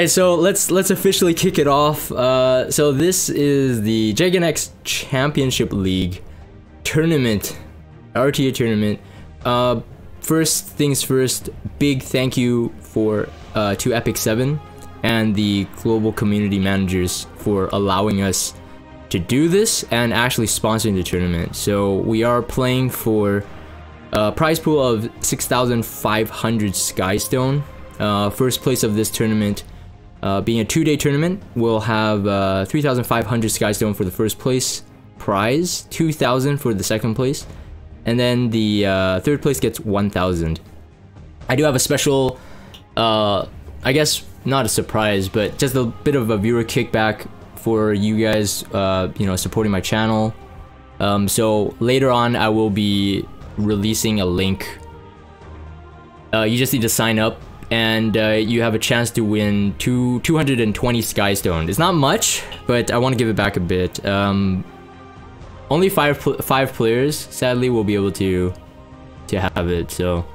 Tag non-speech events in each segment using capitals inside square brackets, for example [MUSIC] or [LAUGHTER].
Right, so let's let's officially kick it off. Uh, so this is the JaganX Championship League tournament, RTA tournament. Uh, first things first, big thank you for uh, to Epic Seven and the global community managers for allowing us to do this and actually sponsoring the tournament. So we are playing for a prize pool of 6,500 Skystone. Uh, first place of this tournament uh, being a two-day tournament, we'll have uh, 3,500 Skystone for the first place prize, 2,000 for the second place, and then the uh, third place gets 1,000. I do have a special, uh, I guess not a surprise, but just a bit of a viewer kickback for you guys, uh, you know, supporting my channel. Um, so later on, I will be releasing a link. Uh, you just need to sign up and uh, you have a chance to win two 220 Skystone. It's not much, but I want to give it back a bit. Um, only five five players, sadly, will be able to to have it. So,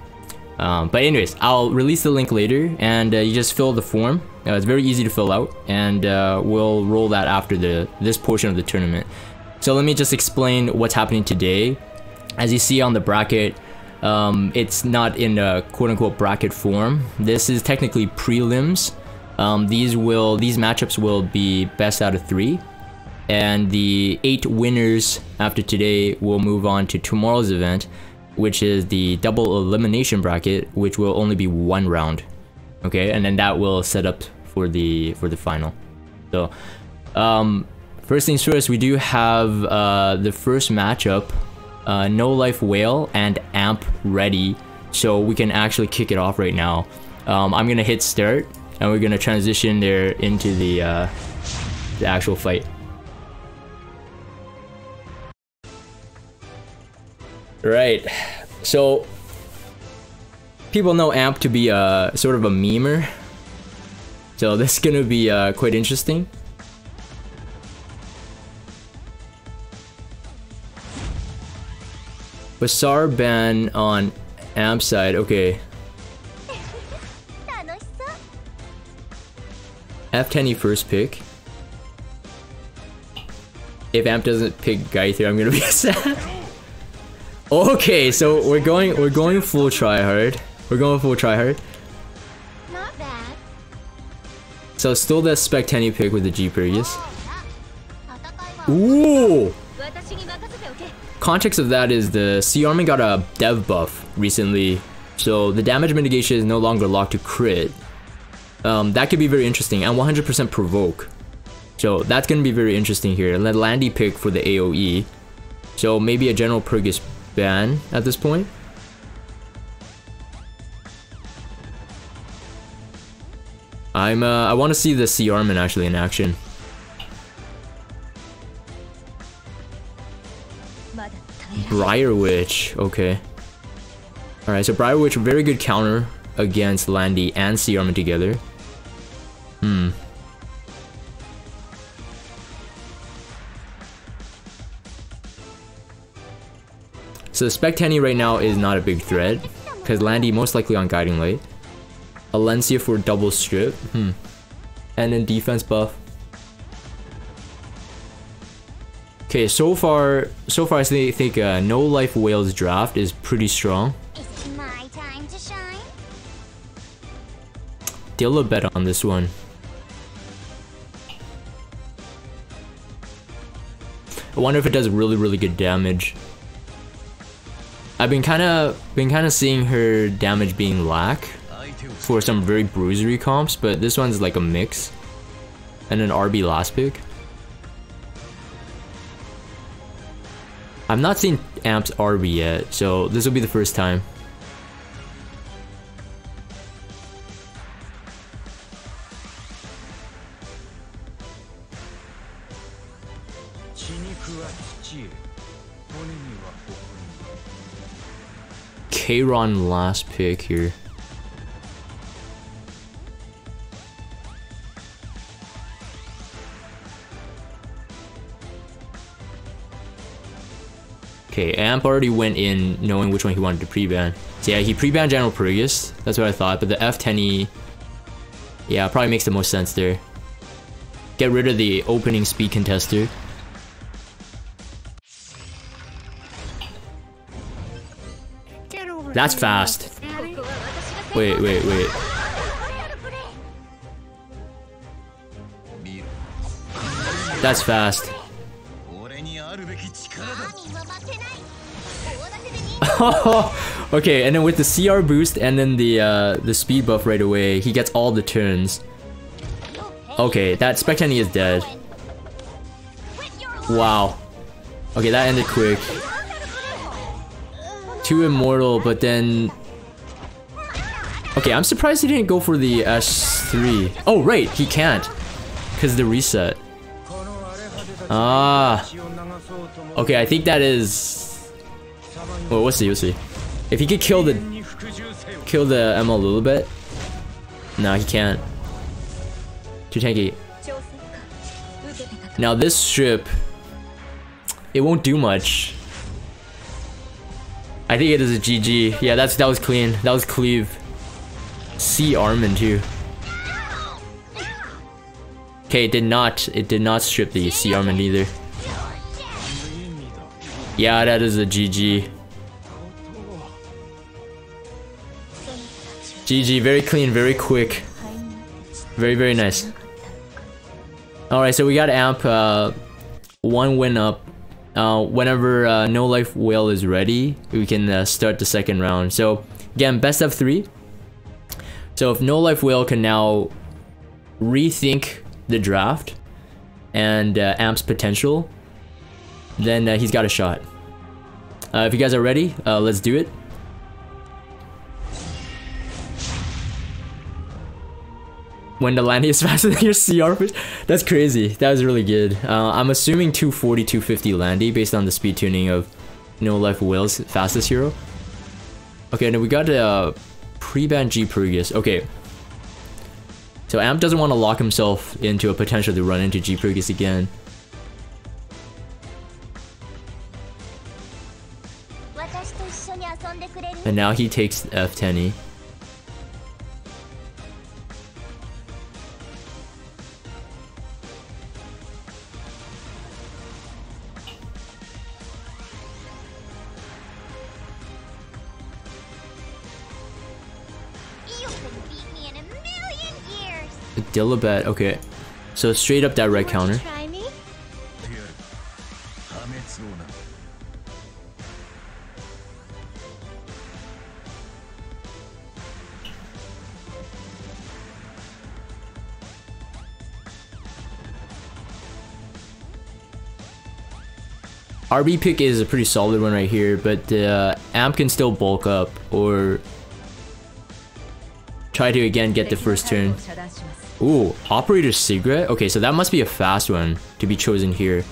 um, but anyways, I'll release the link later, and uh, you just fill the form. Uh, it's very easy to fill out, and uh, we'll roll that after the this portion of the tournament. So let me just explain what's happening today. As you see on the bracket, um, it's not in a quote-unquote bracket form. This is technically prelims. Um, these will these matchups will be best out of three, and the eight winners after today will move on to tomorrow's event, which is the double elimination bracket, which will only be one round. Okay, and then that will set up for the for the final. So, um, first things first, we do have uh, the first matchup uh, No Life Whale and Amp ready so we can actually kick it off right now. Um, I'm gonna hit start and we're gonna transition there into the, uh, the actual fight. Right, so people know Amp to be a sort of a memer, so [LAUGHS] this is gonna be uh, quite interesting. Basar ban on amp side, okay. F10 you first pick. If amp doesn't pick Gaither, I'm gonna [LAUGHS] be sad. okay, so we're going we're going full try hard. We're going full try hard. Not bad. So still that Spec Tenny pick with the G Purrgis. Ooh! Context of that is the Sea Army got a dev buff recently, so the damage mitigation is no longer locked to crit. Um, that could be very interesting, and 100% provoke. So that's gonna be very interesting here. Then Landy pick for the AoE. So maybe a general Purrgis ban at this point. I'm uh, I want to see the Sea Armin actually in action. Briar Witch, okay. Alright, so Briar Witch, very good counter against Landy and Sea Armin together. Hmm. So Spec right now is not a big threat, because Landy most likely on Guiding Light. Alencia for double strip, hmm. And then defense buff. Okay, so far, so far I think uh, No Life Whales draft is pretty strong. Dilibet on this one. I wonder if it does really, really good damage. I've been kind of been kind of seeing her damage being lack for some very bruisery comps, but this one's like a mix. And an RB last pick. I've not seen Amp's RB yet, so this will be the first time. Kayron last pick here. Okay, Amp already went in knowing which one he wanted to pre-ban. So yeah, he pre-banned General Purrgis. That's what I thought, but the F10E Yeah, probably makes the most sense there. Get rid of the opening speed contester. That's fast. Wait, wait, wait. That's fast. [LAUGHS] okay, and then with the CR boost and then the uh, the speed buff right away, he gets all the turns. Okay, that Spectenny is dead. Wow. Okay, that ended quick. Two immortal, but then... Okay, I'm surprised he didn't go for the S3. Oh, right, he can't. Because the reset. Ah. Okay, I think that is... Well, we'll see, we'll see. If he could kill the... Kill the ML a little bit. No, he can't. 2 Now this strip, it won't do much. I think it is a GG. Yeah, that's that was clean. That was cleave. C Armin too. Okay, it did not it did not strip the C Armin either. Yeah, that is a GG. GG, very clean, very quick. Very, very nice. Alright, so we got Amp, uh, one win up. Uh, whenever uh, No Life Whale is ready, we can uh, start the second round. So, again, best of three. So if No Life Whale can now rethink the draft and uh, Amp's potential, then uh, he's got a shot. Uh, if you guys are ready, uh, let's do it. When the landing is [LAUGHS] faster than your CR. That's crazy. That was really good. Uh, I'm assuming 240, 250 landy based on the speed tuning of No Life Whale's fastest hero. Okay, then we got a uh, pre-ban G Purrgis. Okay. So Amp doesn't want to lock himself into a potential to run into G Purrgis again. And now he takes F10E. Dilibet, okay. So straight up that red counter. RB pick is a pretty solid one right here, but uh, Amp can still bulk up or try to again get the first turn. Ooh, Operator Sigret? Okay, so that must be a fast one to be chosen here.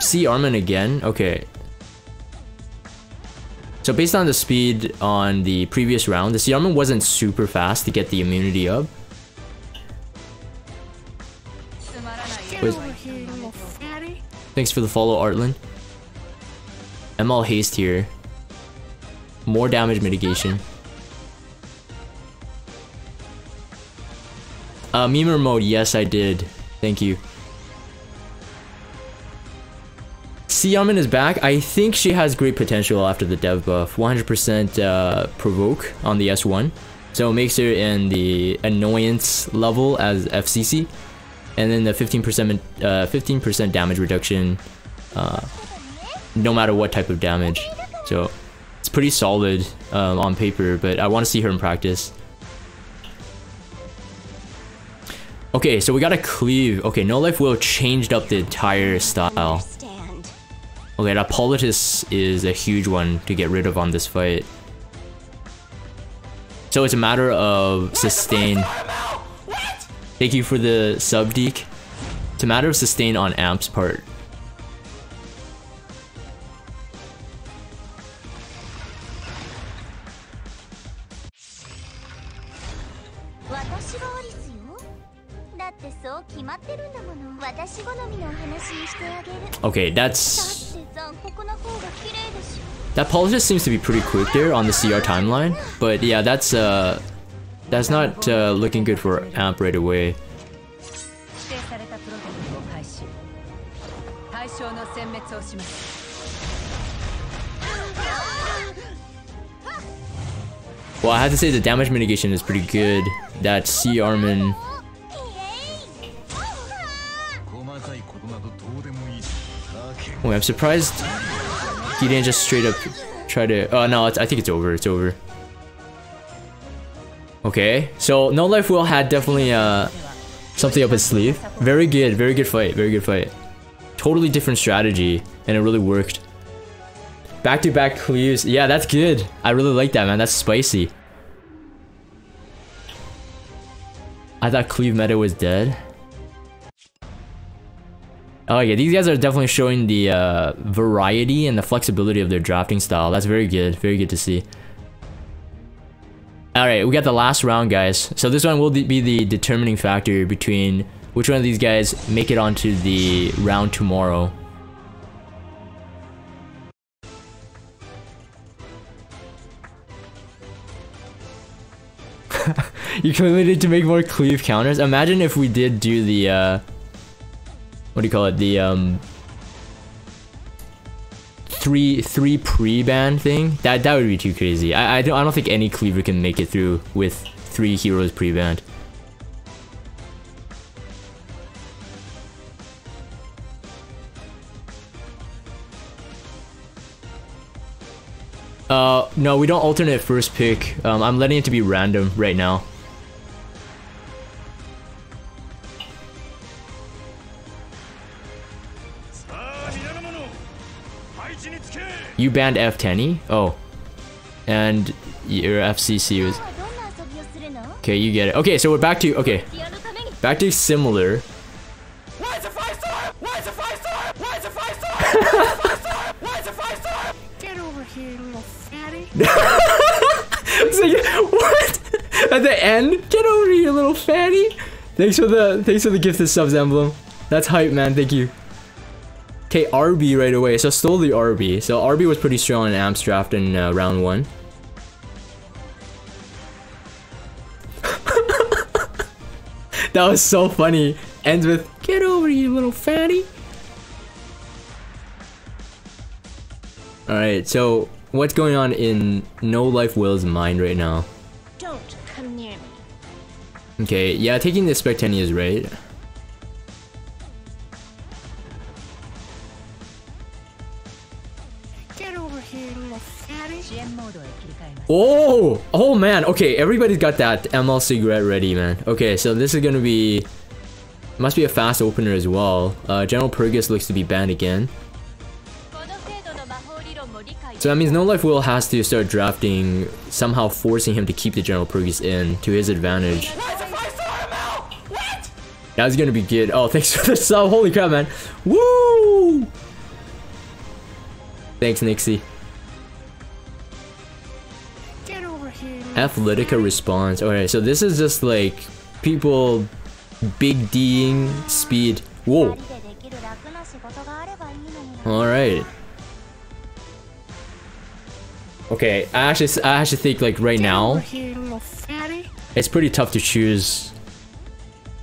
See Armin again? Okay. So based on the speed on the previous round, the Armin wasn't super fast to get the immunity up. Thanks for the follow, Artland. ML haste here. More damage mitigation. Uh, Memer mode, yes I did. Thank you. Siyaman is back. I think she has great potential after the dev buff. 100% uh, provoke on the S1. So it makes her in the annoyance level as FCC and then the 15% 15% uh, damage reduction uh, no matter what type of damage. So it's pretty solid um, on paper but I want to see her in practice. Okay so we got a cleave. Okay No Life Whale changed up the entire style. Okay that Politis is a huge one to get rid of on this fight. So it's a matter of sustain Thank you for the sub, Deke. It's a matter of sustain on Amp's part. Okay, that's... That Paul just seems to be pretty quick there on the CR timeline, but yeah, that's uh, that's not uh, looking good for Amp right away. Well, I have to say the damage mitigation is pretty good. That C Armin Wait, I'm surprised he didn't just straight up try to... Oh, no, I think it's over. It's over. Okay, so No Life Whale had definitely uh something up his sleeve. Very good, very good fight, very good fight. Totally different strategy, and it really worked. Back to back. Yeah, that's good. I really like that, man. That's spicy. I thought cleave meta was dead. Oh yeah, these guys are definitely showing the uh, variety and the flexibility of their drafting style. That's very good. Very good to see. Alright, we got the last round, guys. So this one will be the determining factor between which one of these guys make it onto the round tomorrow. [LAUGHS] you clearly need to make more cleave counters. Imagine if we did do the uh, what do you call it? The um three three pre-ban thing. That that would be too crazy. I I don't I don't think any cleaver can make it through with three heroes pre-banned. Uh, no, we don't alternate first pick. Um, I'm letting it to be random right now. You banned f10 Oh. And your FCC was... Okay, you get it. Okay, so we're back to... Okay. Back to similar. Why is it five star? Why is it five star? Why is it five star? [LAUGHS] Get over here, little fatty. [LAUGHS] what? At the end? Get over here, little fatty. Thanks for the thanks for the gift of subs emblem. That's hype, man. Thank you. Okay, RB right away. So stole the RB. So RB was pretty strong in Amps draft in uh, round one. [LAUGHS] that was so funny. Ends with "Get over here, little fatty." All right, so what's going on in No Life Whale's mind right now? Don't come near me Okay, yeah, taking the Spectani is right. Oh! Oh, man. Okay, everybody's got that ML cigarette ready, man. Okay, so this is gonna be... Must be a fast opener as well. Uh, General Purrgis looks to be banned again. So that means No Life Whale has to start drafting, somehow forcing him to keep the General Purrgis in to his advantage. That's gonna be good. Oh, [LAUGHS] thanks for the sub. Holy crap, man. Woo! Thanks, Nixie. Athletica response. Alright, so this is just like people big D'ing speed. Whoa. Alright. Okay, I actually, I actually think like right now, it's pretty tough to choose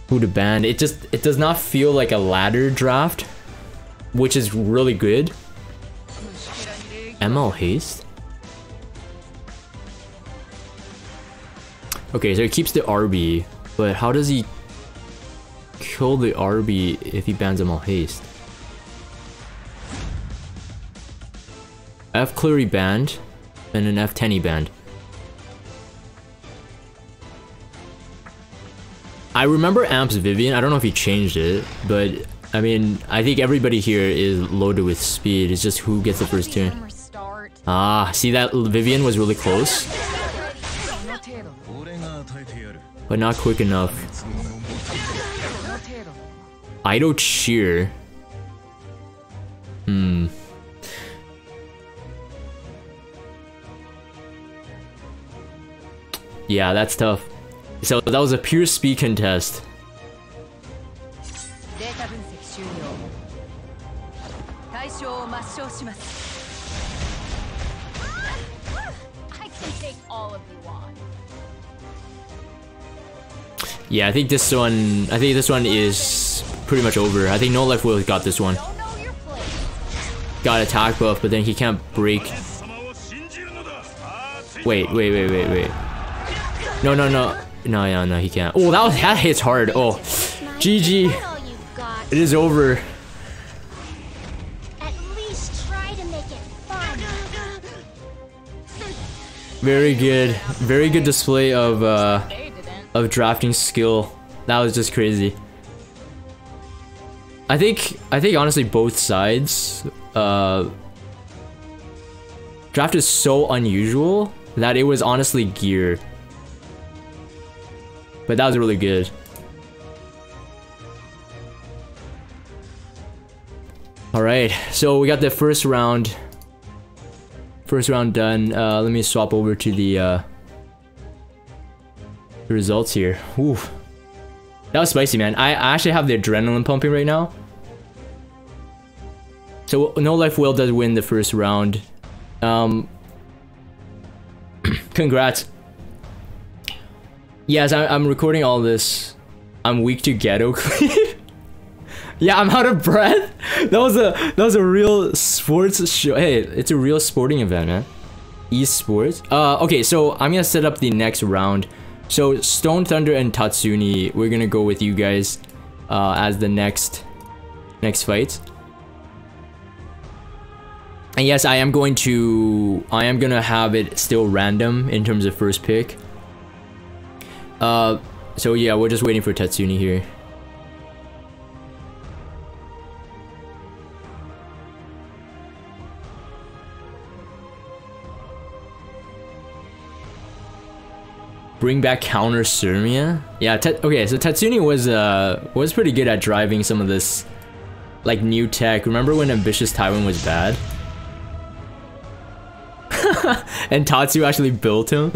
who to ban. It just, it does not feel like a ladder draft, which is really good. ML Haste? Okay, so he keeps the RB, but how does he kill the RB if he bans ML haste? F clearly banned, and an F10 he banned. I remember Amp's Vivian. I don't know if he changed it, but I mean, I think everybody here is loaded with speed. It's just who gets the first turn. Ah, see that Vivian was really close, but not quick enough. Idle Cheer. Hmm. Yeah, that's tough. So that was a pure speed contest. Yeah, I think this one. I think this one is pretty much over. I think No Life Whale got this one. Got attack buff, but then he can't break. Wait, wait, wait, wait, wait. No, no, no, no, no, no, he can't. Oh, that was that hits hard. Oh, GG. It is over. Very good, very good display of uh. Of drafting skill. That was just crazy. I think I think honestly both sides uh draft is so unusual that it was honestly gear. But that was really good. Alright, so we got the first round. First round done. Uh, let me swap over to the uh, the results here. Ooh. That was spicy, man. I I actually have the adrenaline pumping right now. So No Life Whale does win the first round. Um, [CLEARS THROAT] congrats. Yes, I, I'm recording all this. I'm weak to ghetto [LAUGHS] clean. yeah, I'm out of breath. That was a that was a real sports show. Hey, it's a real sporting event, man. Esports. Uh, okay, so I'm gonna set up the next round. So Stone Thunder and Tatsuni, we're gonna go with you guys uh, as the next next fight. And yes, I am going to I am gonna have it still random in terms of first pick. Uh, so yeah, we're just waiting for Tatsuni here. Bring back counter Surmia? Yeah, okay, so Tatsuni was uh was pretty good at driving some of this like new tech. Remember when Ambitious Tywin was bad? [LAUGHS] and Tatsu actually built him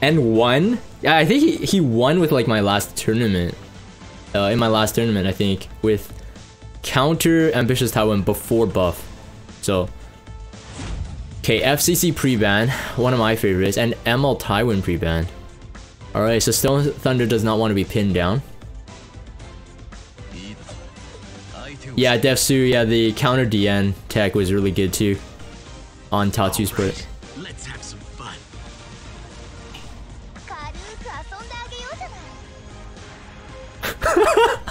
and won. Yeah, I think he, he won with like my last tournament. Uh, in my last tournament, I think with counter ambitious Tywin before buff. So, Okay, FCC pre-ban, one of my favorites, and ML Tywin pre-ban. Alright, so Stone Thunder does not want to be pinned down. Yeah, Defsu, yeah, the counter DN tech was really good too. On Tatsu's part. Let's have some fun. [LAUGHS]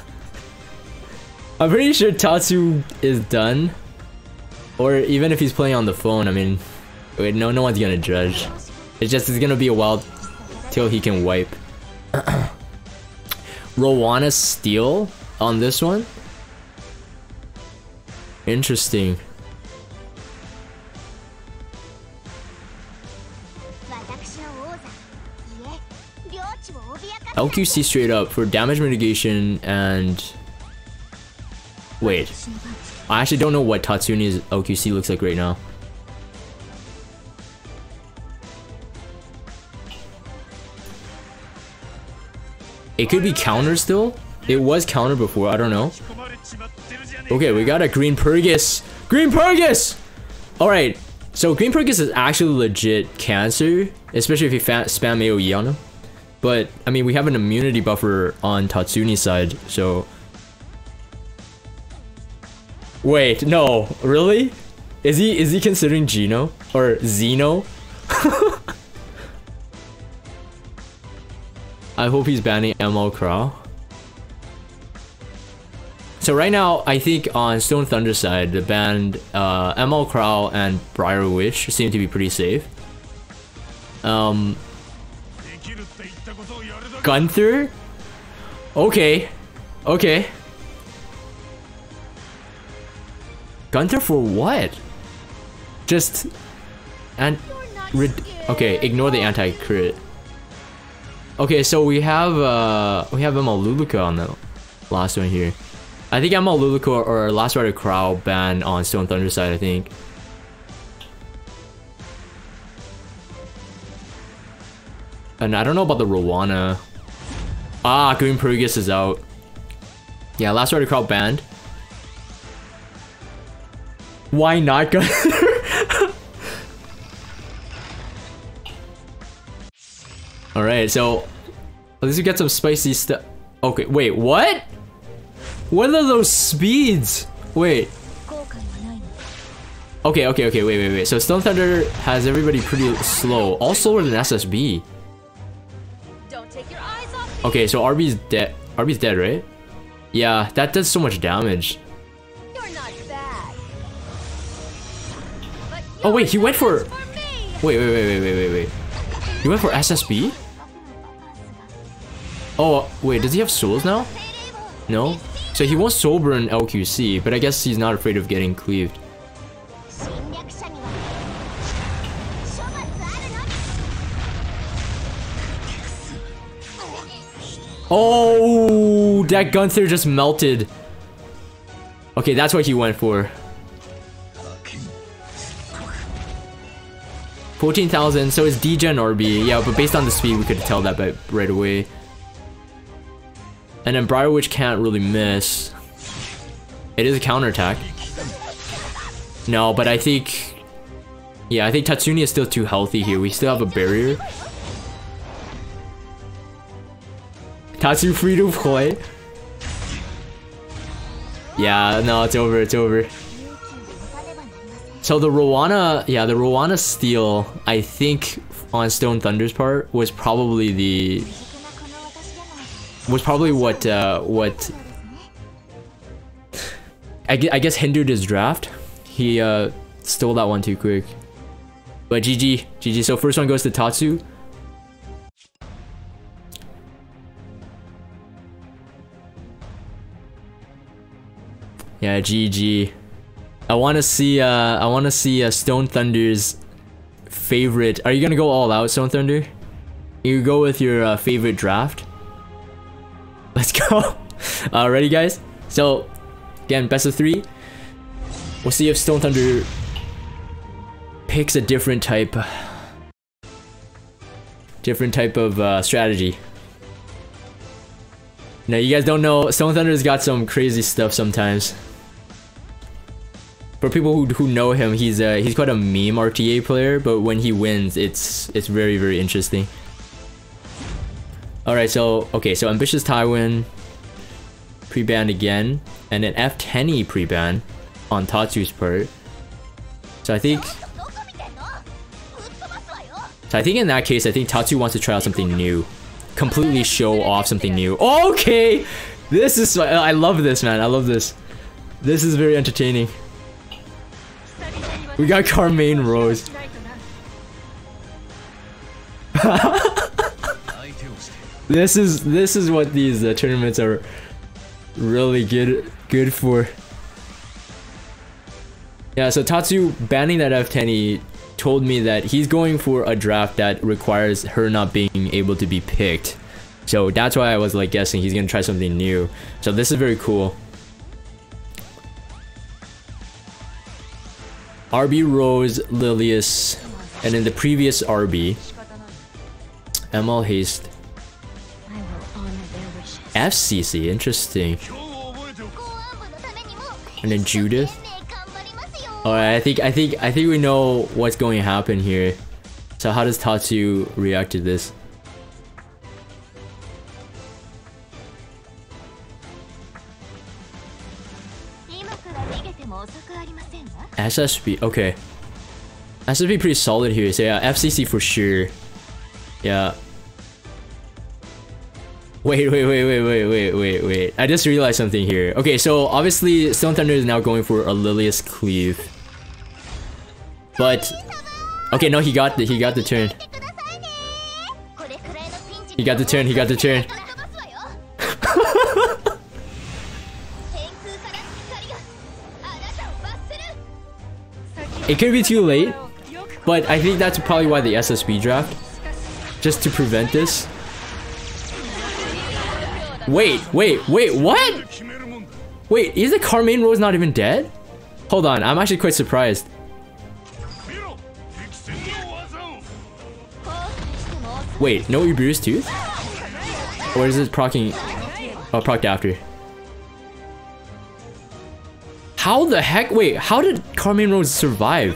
I'm pretty sure Tatsu is done or even if he's playing on the phone, I mean, wait, no, no one's gonna judge. It's just, it's gonna be a while till he can wipe. [CLEARS THROAT] Rowana Steal on this one? Interesting. LQC straight up for damage mitigation and... Wait. I actually don't know what Tatsuni's LQC looks like right now. It could be counter still. It was counter before. I don't know. Okay, we got a Green Purrgis. Green Purrgis! Alright, so Green Purrgis is actually legit cancer, especially if you spam AoE on him. But, I mean, we have an immunity buffer on Tatsuni's side, so... Wait, no, really? Is he is he considering Gino Or Zeno? [LAUGHS] I hope he's banning ML Krau. So right now, I think on Stone Thunder side, the band uh, ML Krau and Briar Witch seem to be pretty safe. Um, Gunther? Okay. Okay. Gunther for what? Just and okay, ignore the anti-crit. Okay, so we have uh we have Luluka on the last one here. I think ML Luluka or, Last Rider Krau ban on Stone Thunder side, I think. And I don't know about the Rowana. Ah, Green Purrgis is out. Yeah, Last Rider Krau banned. Why not go [LAUGHS] Alright, so... At least we got some spicy stuff. Okay, wait, what? What are those speeds? Wait. Okay, okay, okay, wait, wait, wait. So Stone Thunder has everybody pretty slow. All slower than SSB. Okay, so Arby's dead. Arby's dead, right? Yeah, that does so much damage. Oh wait, he went for... Wait, wait, wait, wait, wait, wait, wait. He went for SSB? Oh, wait, does he have souls now? No? So he was sober in LQC, but I guess he's not afraid of getting cleaved. Oh, that Gunther just melted. Okay, that's what he went for. 14,000, so it's degen RB. Yeah, but based on the speed, we could tell that by, right away. And then Briar Witch can't really miss. It is a counterattack. No, but I think... Yeah, I think Tatsuni is still too healthy here. We still have a barrier. Tatsu free to play. Yeah, no, it's over, it's over. So the Rowana, yeah, the Rowana steal, I think on Stone Thunder's part was probably the was probably what uh, what I guess, I guess hindered his draft. He uh, stole that one too quick. But GG, GG. So first one goes to Tatsu. Yeah, GG. I want to see uh I want to see uh, Stone Thunder's favorite. Are you to go all out Stone Thunder? You go with your uh, favorite draft? Let's [LAUGHS] go. uh, ready guys? So Again, best of three. We'll see if Stone Thunder picks a different type, different type of uh, strategy. Now, you guys don't know, Stone Thunder's got some crazy stuff sometimes for people who, who know him, he's uh, he's quite a meme RTA player, but when he wins, it's it's very very interesting. All right, so okay, so ambitious Tywin pre-ban again, and an F10e pre-ban on Tatsu's part. So I think. So I think in that case, I think Tatsu wants to try out something new, completely show off something new. Okay, this is I love this man. I love this. This is very entertaining. We got Carmainerose. This is this is what these uh, tournaments are really good good for. Yeah, so Tatsu banning that F10 told me that he's going for a draft that requires her not being able to be picked. So that's why I was like guessing he's gonna try something new. So this is very cool. RB Rose, Lilius, and in the previous RB, ML Haste. FCC, interesting. And then Judith. Alright, I think I think I think we know what's going to happen here. So how does Tatsu react to this? SSB, okay. SSB pretty solid here, so yeah, FCC for sure. Yeah. Wait, wait, wait, wait, wait, wait, wait, wait. I just realized something here. Okay, so obviously Stone Thunder is now going for a Lilius Cleave. But... Okay, no, he got the, he got the turn. He got the turn, he got the turn. [LAUGHS] [LAUGHS] It could be too late, but I think that's probably why the SSB draft. Just to prevent this. Wait, wait, wait, what? Wait, is the Carmainerose not even dead? Hold on, I'm actually quite surprised. Wait, no Ibir's tooth? Or is it procking? Oh, proc after. How the heck? Wait, how did Carmainerose survive?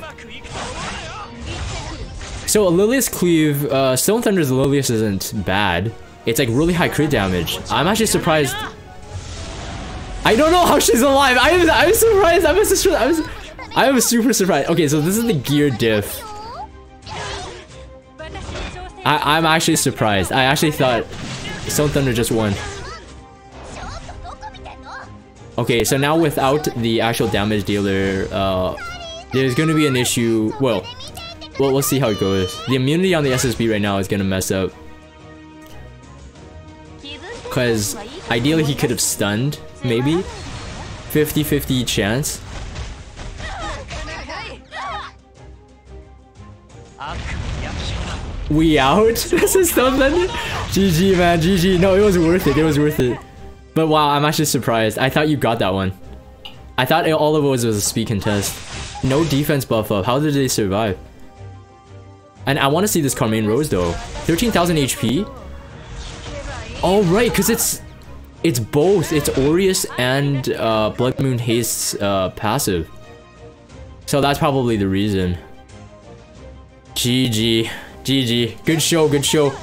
So Lilius Cleave, uh, Stone Thunder's Lilius isn't bad. It's like really high crit damage. I'm actually surprised. I don't know how she's alive. I am I'm surprised. I was I was I was super surprised. Okay, so this is the gear diff. I I'm actually surprised. I actually thought Stone Thunder just won. Okay, so now without the actual damage dealer, uh, there's going to be an issue. Well, well, we'll see how it goes. The immunity on the SSB right now is going to mess up. Because ideally he could have stunned, maybe. 50-50 chance. We out? [LAUGHS] this is Thunder? GG man, GG. No, it was worth it. It was worth it. But wow, I'm actually surprised. I thought you got that one. I thought all of it was, was a speed contest. No defense buff up. How did they survive? And I want to see this Carmainerose though. 13,000 HP? Oh right, because it's it's both. It's Aureus and uh, Blood Moon Haste's uh, passive. So that's probably the reason. GG. GG. Good show, good show.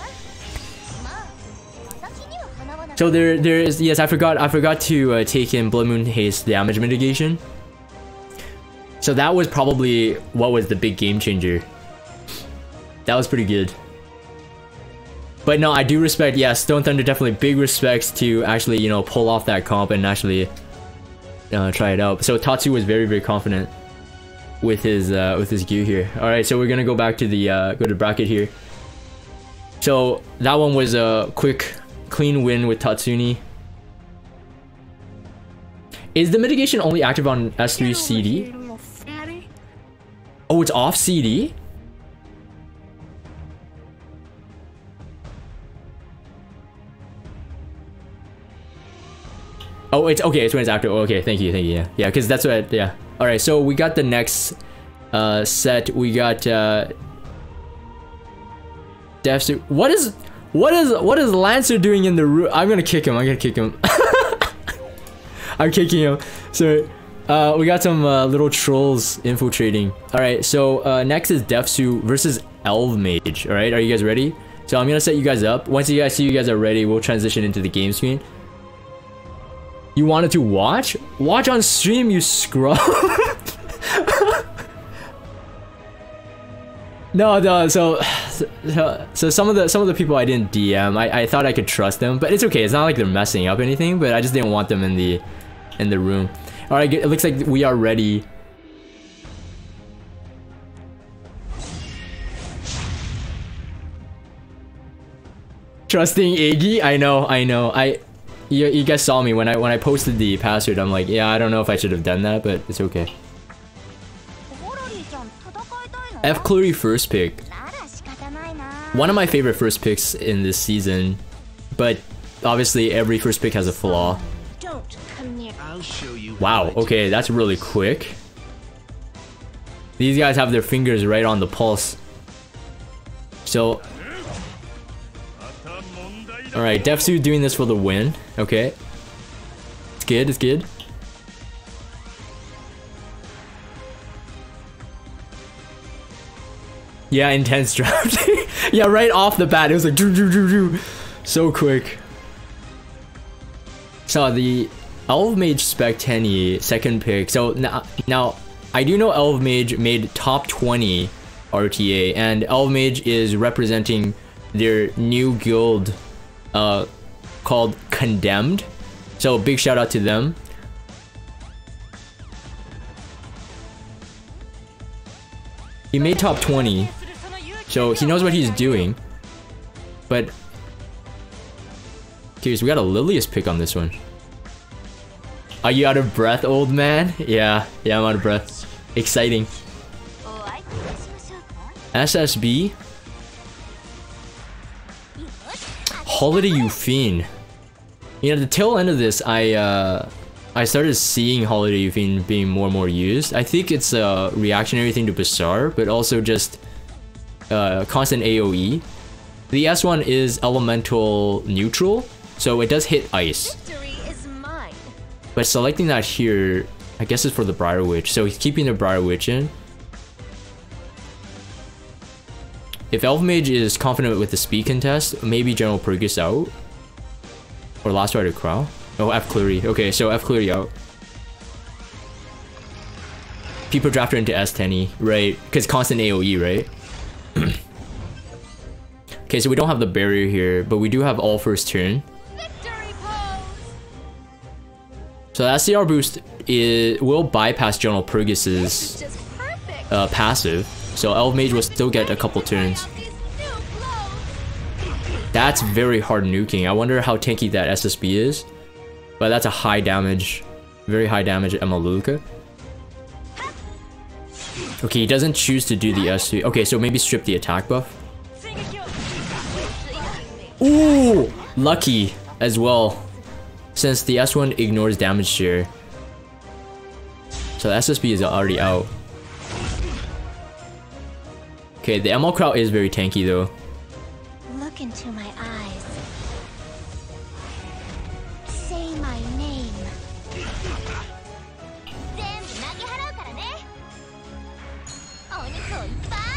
So there, there is, yes, I forgot, I forgot to uh, take in Blood Moon Haste damage mitigation. So that was probably what was the big game changer. That was pretty good. But no, I do respect, yeah, Stone Thunder definitely big respects to actually, you know, pull off that comp and actually uh, try it out. So Tatsu was very, very confident with his uh, with his gear here. All right, so we're gonna go back to the uh, go to bracket here. So that one was a quick clean win with Tatsuni. Is the mitigation only active on S3 CD? Oh, it's off CD? Oh, it's okay. It's when it's active. Okay, thank you, thank you. Yeah, yeah, because that's what. yeah. All right, so we got the next uh, set. We got uh, Defsu. What is what is what is Lancer doing in the room? I'm gonna kick him. I'm gonna kick him. [LAUGHS] I'm kicking him. So, uh, we got some uh, little trolls infiltrating. All right, so uh, next is Defsu versus Elvemage. All right, are you guys ready? So I'm gonna set you guys up. Once you guys see you guys are ready, we'll transition into the game screen. You wanted to watch? Watch on stream, you scrub. [LAUGHS] no, no. So, so, so some of the some of the people I didn't DM, I, I thought I could trust them, but it's okay. It's not like they're messing up anything, but I just didn't want them in the in the room. All right, it looks like we are ready. Trusting Iggy? I know, I know. I you, you guys saw me when I when I posted the password. I'm like, yeah, I don't know if I should have done that, but it's okay. F. Cleary first pick. One of my favorite first picks in this season, but obviously every first pick has a flaw. Wow, okay, that's really quick. These guys have their fingers right on the pulse. So... Alright, Defsu doing this for the win. Okay. It's good, it's good. Yeah, intense [LAUGHS] draft. yeah, right off the bat, it was like doo, doo, doo, so quick. So the Elvemage Spec Tenny second pick. So now, now I do know Elvemage made top 20 RTA, and Elvemage is representing their new guild uh, called Condemned. So big shout out to them. He made top 20, so he knows what he's doing. But... Curious, we got a Lilias pick on this one. Are you out of breath, old man? Yeah, yeah, I'm out of breath. Exciting. SSB. Holiday Yufine. You know, the tail end of this, I, uh... I started seeing Holiday Yufine being more and more used. I think it's a reactionary thing to Basar, but also just uh, constant AoE. The S1 is elemental neutral, so it does hit ice. Is. But selecting that here I guess it's for the Briar Witch. So he's keeping the Briar Witch in. If Elvemage is confident with the speed contest, maybe General Purrgis out. Or Last Rider Krau. Oh, F Cleary. Okay, so F Cleary out. People draft her into S10, right? Because constant AoE, right? [CLEARS THROAT] okay, so we don't have the barrier here, but we do have all first turn. So that CR boost it will bypass General Purrgis's uh, passive. So Elvemage will still get a couple turns. Out these new blows! That's very hard nuking. I wonder how tanky that SSB is. But that's a high damage, very high damage Emaluluka. Okay, he doesn't choose to do the S3. Okay, so maybe strip the attack buff. Ooh! Lucky as well. Since the S1 ignores damage share. So the SSB is already out. Okay, the ML crowd is very tanky though. Look into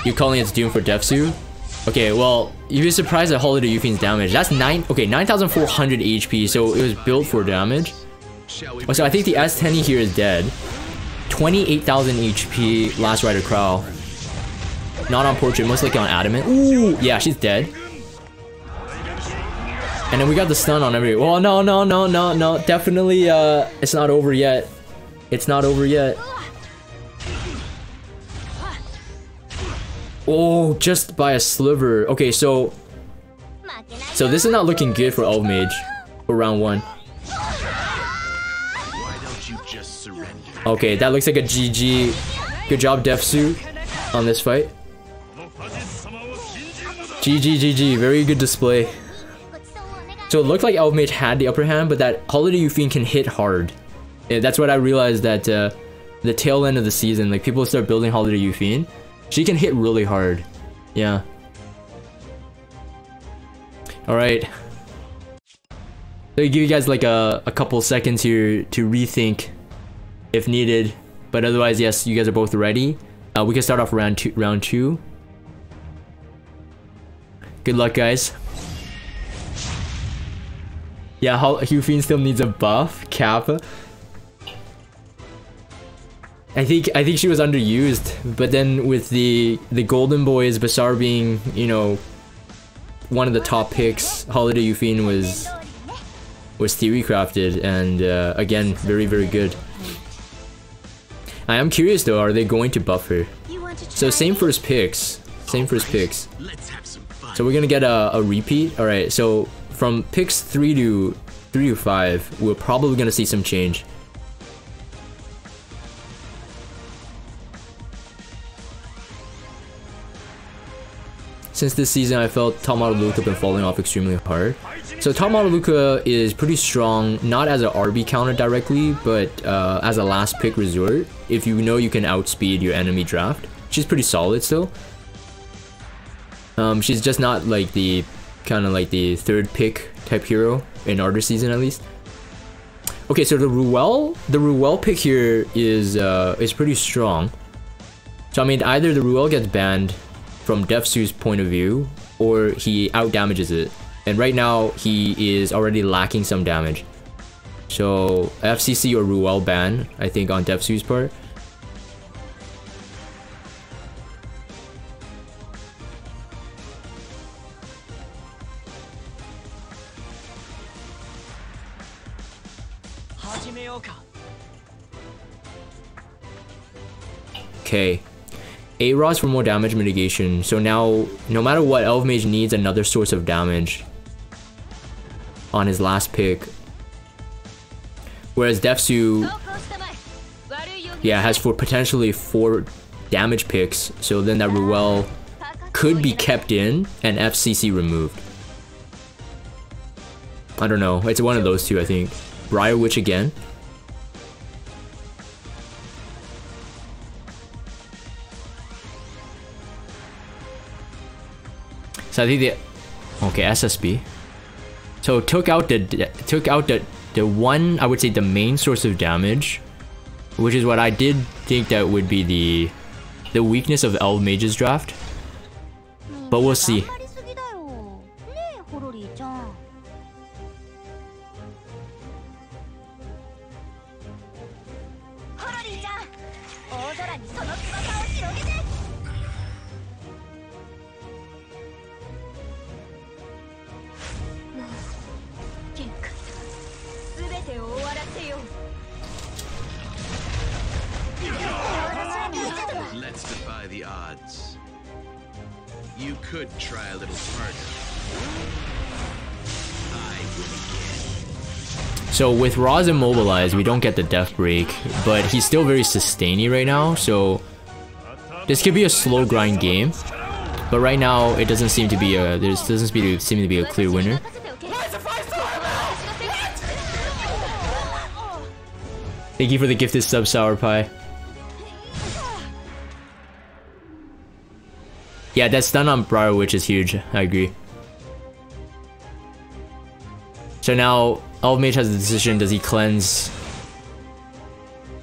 ぱい You calling it's Doom for Defsu? Okay, well, you'd be surprised at Holiday Yufine's damage. That's 9, okay, 9,400 HP, so it was built for damage. So I think the S10 here is dead. 28,000 HP, Last Rider Krau. Not on Portrait, most likely on Adamant. Ooh, yeah, she's dead. And then we got the stun on every- Oh, no, no, no, no, no. Definitely, uh, it's not over yet. It's not over yet. Oh, just by a sliver. Okay, so... So this is not looking good for Elvemage for round one. Okay, that looks like a GG. Good job, Defsu, on this fight. GG, GG. Very good display. So it looked like Elvemage had the upper hand, but that Holiday Yufine can hit hard. Yeah, that's what I realized that uh, the tail end of the season, like people start building Holiday Yufine, she can hit really hard. Yeah. All right. So give you guys like a, a couple seconds here to rethink if needed. But otherwise, yes, you guys are both ready. Uh, we can start off round two. Round two. Good luck, guys. Yeah, Hol- Hufin still needs a buff. Kappa. I think I think she was underused, but then with the the Golden Boys, Basar being you know one of the top picks, Holiday Yufine was was theory crafted and uh, again very very good. I am curious though, are they going to buff her? You want to So same me? first picks, same first picks. Let's have some fun. So we're gonna get a, a repeat. All right. So from picks three to three to five, we're probably gonna see some change. Since this season, I felt Tamaru Luka been falling off extremely hard. So Tamaru Luka is pretty strong, not as an RB counter directly, but uh, as a last pick resort. If you know you can outspeed your enemy draft, she's pretty solid still. Um, she's just not like the kind of like the third pick type hero in Ardor season at least. Okay, so the Ruel, the Ruel pick here is uh, is pretty strong. So I mean, either the Ruel gets banned from Defsu's point of view, or he out damages it. And right now he is already lacking some damage. So FCC or Ruel ban, I think on Defsu's part. Okay. A-Raw's for more damage mitigation, so now, no matter what, Elvemage needs another source of damage on his last pick. Whereas Defsu, yeah, has for potentially four damage picks, so then that Ruel could be kept in and FCC removed. I don't know, it's one of those two, I think. Briar Witch again. So I think the okay SSB. So took out the took out the the one I would say the main source of damage which is what I did think that would be the the weakness of Elvemage's draft. But we'll see. With Roz immobilized, we don't get the death break, but he's still very sustainy right now, so this could be a slow grind game. But right now, it doesn't seem to be a there doesn't seem to, be a clear winner. Thank you for the gifted sub sour pie. Yeah, that stun on Briar Witch is huge. I agree. So now, Elvemage has the decision, does he cleanse?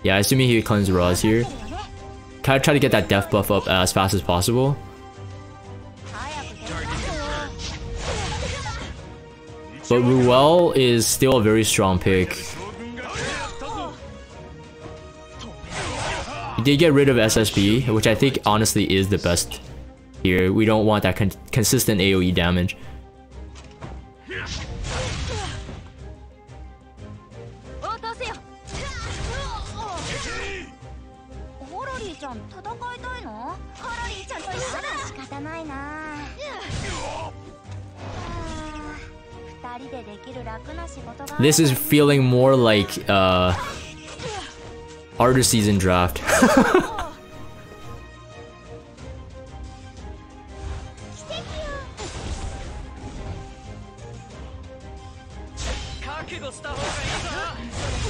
Yeah, assuming he cleanse Roz here. Kind of try to get that death buff up as fast as possible. But Ruel is still a very strong pick. He did get rid of SSB, which I think honestly is the best here. We don't want that con consistent AoE damage. This is feeling more like uh, Artist Season Draft. [LAUGHS]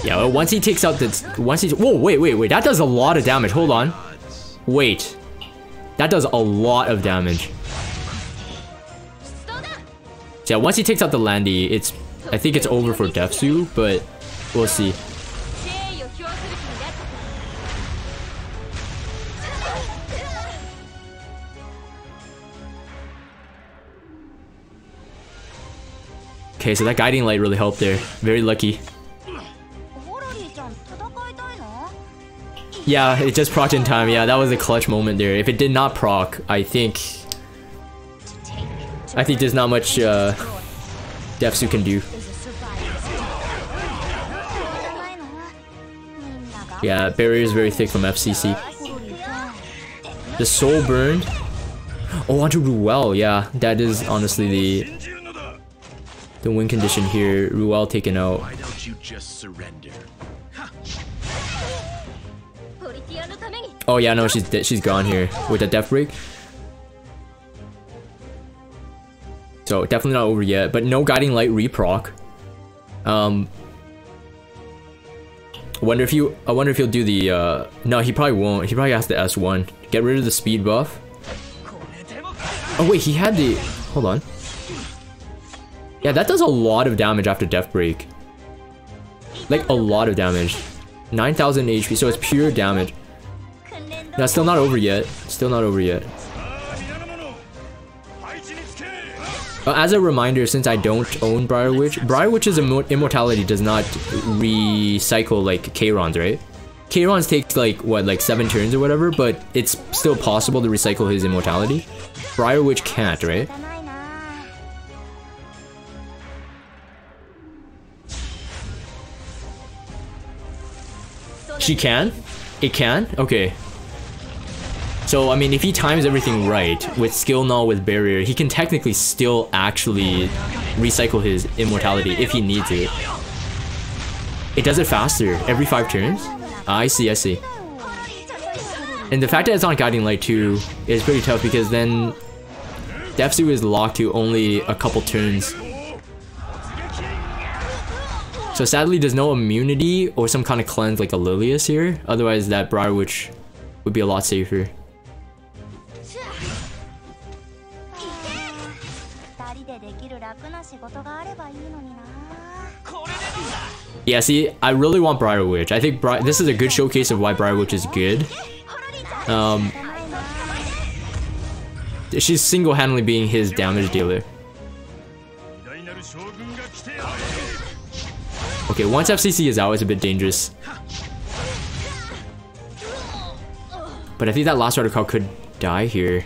yeah, once he takes out the- once he- Whoa, wait, wait, wait, that does a lot of damage, hold on. Wait. That does a lot of damage. Yeah, once he takes out the Landy, it's I think it's over for Defsu, but we'll see. Okay, so that guiding light really helped there. Very lucky. Yeah, it just proc in time. Yeah, that was a clutch moment there. If it did not proc, I think... I think there's not much uh, Defsu can do. Yeah, barrier is very thick from FCC. The soul burned. Oh, onto Ruel. Yeah, that is honestly the the win condition here. Ruel taken out. Why don't you just surrender? Oh yeah, no, she's she's gone here with the death break. So definitely not over yet, but no guiding light reproc. Um, wonder if you. I wonder if he'll do the. Uh, no, he probably won't. He probably has the S one. Get rid of the speed buff. Oh wait, he had the. Hold on. Yeah, that does a lot of damage after death break. Like a lot of damage. 9,000 HP, so it's pure damage. 訓練 No, still not over yet. Still not over yet. Uh, as a reminder, since I don't own Briar Witch, Briar Witch's immortality does not recycle like Charon's, right? Charon's takes like, what, like 7 turns or whatever, but it's still possible to recycle his immortality. Briar Witch can't, right? She can? It can? Okay. So, I mean, if he times everything right, with skill null, with barrier, he can technically still actually recycle his immortality if he needs it. It does it faster, every five turns? Ah, I see, I see. And the fact that it's on Guiding Light too is pretty tough because then Defsu is locked to only a couple turns. So sadly there's no immunity or some kind of cleanse like a Lilias here. Otherwise that Briar Witch would be a lot safer. Yeah, see, I really want Briar Witch. I think Bri this is a good showcase of why Briar Witch is good. Um, she's single-handedly being his damage dealer. Okay, once FCC is out, it's a bit dangerous. But I think that last card could die here.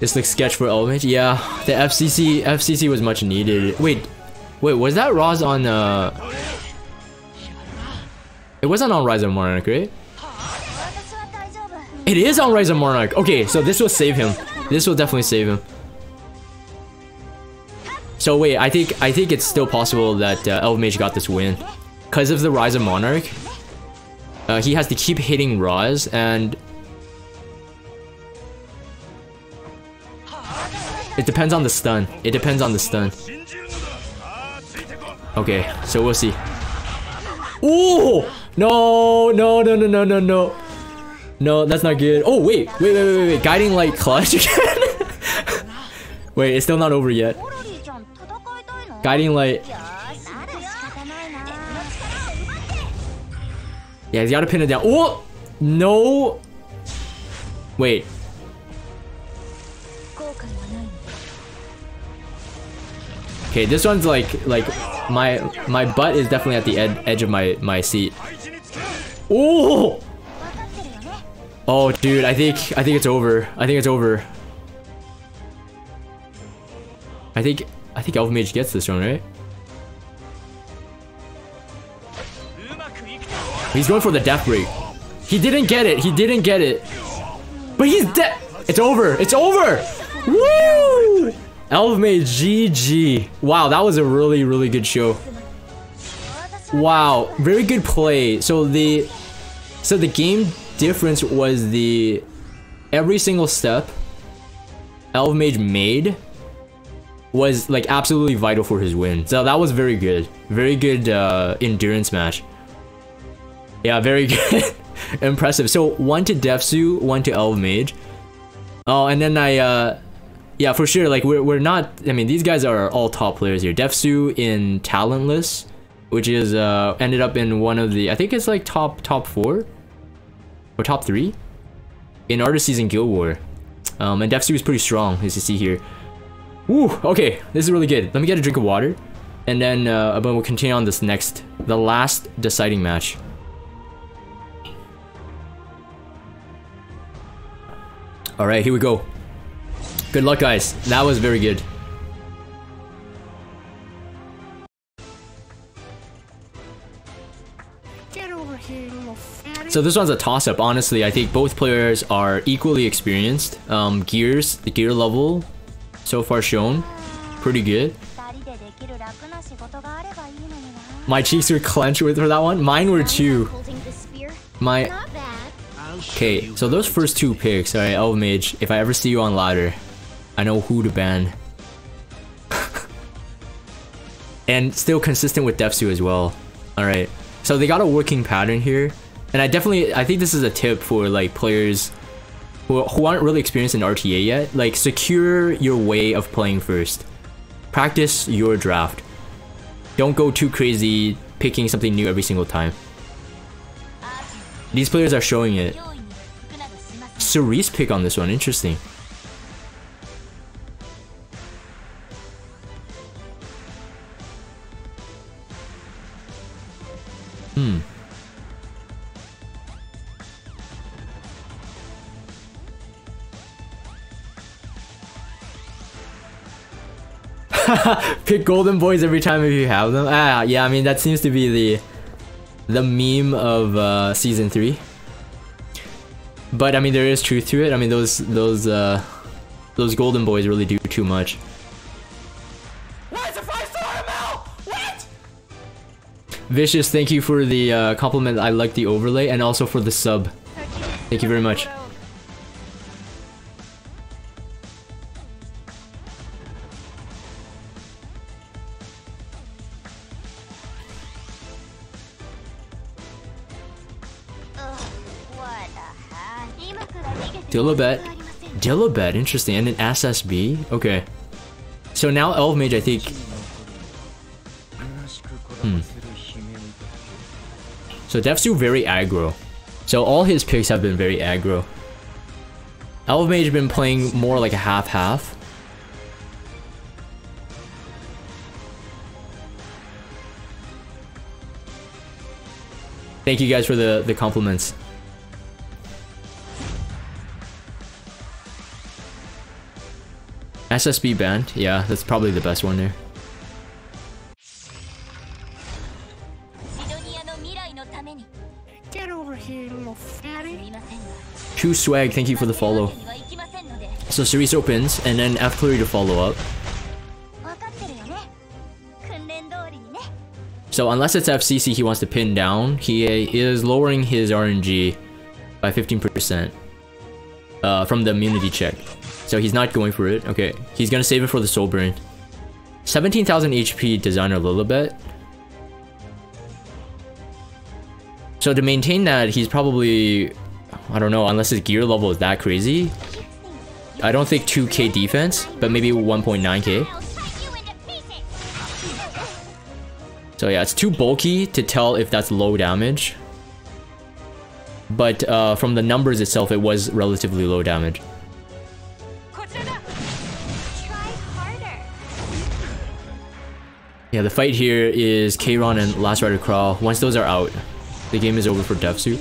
This looks sketch for Element. Yeah, the FCC FCC was much needed. Wait, wait, was that Roz on uh It wasn't on Rise of Monarch, right? It is on Rise of Monarch. Okay, so this will save him. This will definitely save him. So wait, I think I think it's still possible that uh, Elvemage got this win. Because of the Rise of Monarch, uh, he has to keep hitting Roz and It depends on the stun. It depends on the stun. Okay, so we'll see. Oh no, no, no, no, no, no, no. No, that's not good. Oh wait, wait, wait, wait, wait. Guiding light clutch [LAUGHS] again. wait, it's still not over yet. Guiding light. Yeah, he's gotta pin it down. Oh no. Wait, Okay, this one's like like my my butt is definitely at the ed edge of my my seat. Oh! Oh, dude, I think I think it's over. I think it's over. I think I think Elvemage gets this one, right? He's going for the death break. He didn't get it. He didn't get it. But he's dead. It's over. It's over. Woo! Elvemage GG. Wow, that was a really, really good show. Wow, very good play. So the so the game difference was the every single step Elvemage made was like absolutely vital for his win. So that was very good. Very good uh, endurance match. Yeah, very [LAUGHS] good. Impressive. So one to Defsu, one to Elvemage. Oh, and then I uh yeah, for sure. Like we're we're not. I mean, these guys are all top players here. Defsu in Talentless, which is uh ended up in one of the. I think it's like top top four, or top three, in Artisties in Guild War. Um, and Defsu is pretty strong, as you see here. Woo. Okay, this is really good. Let me get a drink of water, and then uh, but we'll continue on this next, the last deciding match. All right, here we go. Good luck, guys. That was very good. Get over here, little fatty. So this one's a toss-up. Honestly, I think both players are equally experienced. Um, gears, the gear level, so far shown, pretty good. My cheeks were [LAUGHS] clenched with for that one. Mine were too. Holding the spear. My Not bad. I'll show okay. So those first two picks. All right, Elvemage. If I ever see you on ladder, I know who to ban. and still consistent with Defsu as well. All right. So they got a working pattern here, and I definitely I think this is a tip for like players who, who aren't really experienced in RTA yet. Like secure your way of playing first. Practice your draft. Don't go too crazy picking something new every single time. These players are showing it. Cerise pick on this one, interesting. Hmm. [LAUGHS] Pick golden boys every time if you have them. Ah, yeah. I mean that seems to be the the meme of uh, season three. But I mean there is truth to it. I mean those those uh, those golden boys really do too much. Vicious, thank you for the uh, compliment. I like the overlay and also for the sub. Thank you very much. Dilibet. Dilibet, interesting. And an SSB? Okay. So now Elf Mage, I think, Hmm. So Defsu very aggro. So all his picks have been very aggro. Elvemage been playing more like a half-half. Thank you guys for the, the compliments. SSB band, yeah, that's probably the best one there. Two swag, thank you for the follow. So Cerise opens, and then F Clary to follow up. So unless it's FCC he wants to pin down, he is lowering his RNG by 15% uh, from the immunity check. So he's not going for it. Okay, he's gonna save it for the Soul Burn. 17,000 HP Designer Lilibet. So to maintain that, he's probably I don't know, unless his gear level is that crazy. I don't think 2k defense, but maybe 1.9k. So yeah, it's too bulky to tell if that's low damage. But uh, from the numbers itself, it was relatively low damage. Yeah, the fight here is Kron and Last Rider Krau. Once those are out, the game is over for Defsu.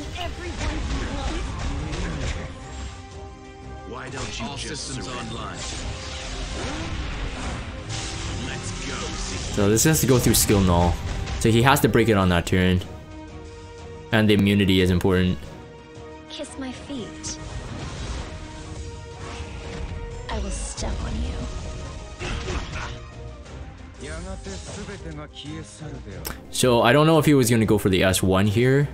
So this has to go through skill null. So he has to break it on that turn. And the immunity is important. Kiss my feet. I will step on you. So I don't know if he was gonna go for the S1 here.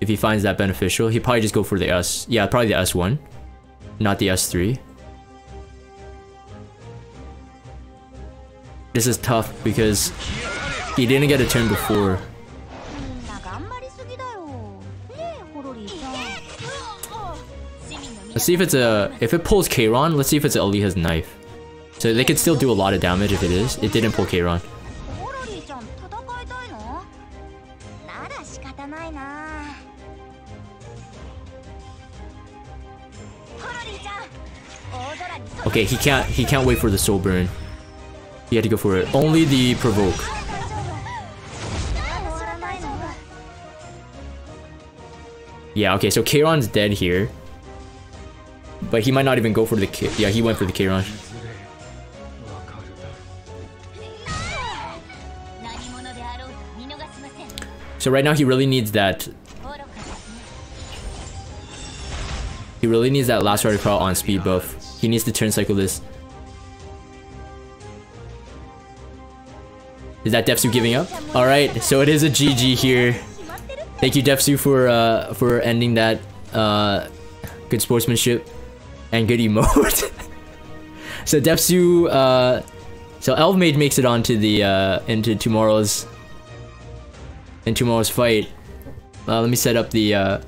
If he finds that beneficial, he probably just go for the S. Yeah, probably the S1, not the S3. This is tough because he didn't get a turn before. Let's see if it's a... If it pulls Kron, let's see if it's Aliha's knife. So they could still do a lot of damage if it is. It didn't pull Kron. Okay, he can't he can't wait for the soul burn. He had to go for it. Only the provoke. Yeah, okay, so Kieron's dead here. But he might not even go for the K Yeah, he went for the Kieron. So right now he really needs that. He really needs that last article on speed buff. He needs to turn cycle this. Is that Defsu giving up? Alright, so it is a GG here. Thank you, Defsu, for uh, for ending that uh, good sportsmanship and good emote. [LAUGHS] so Defsu, uh, so Elvemage makes it onto the uh, into tomorrow's in tomorrow's fight. Uh, let me set up the uh,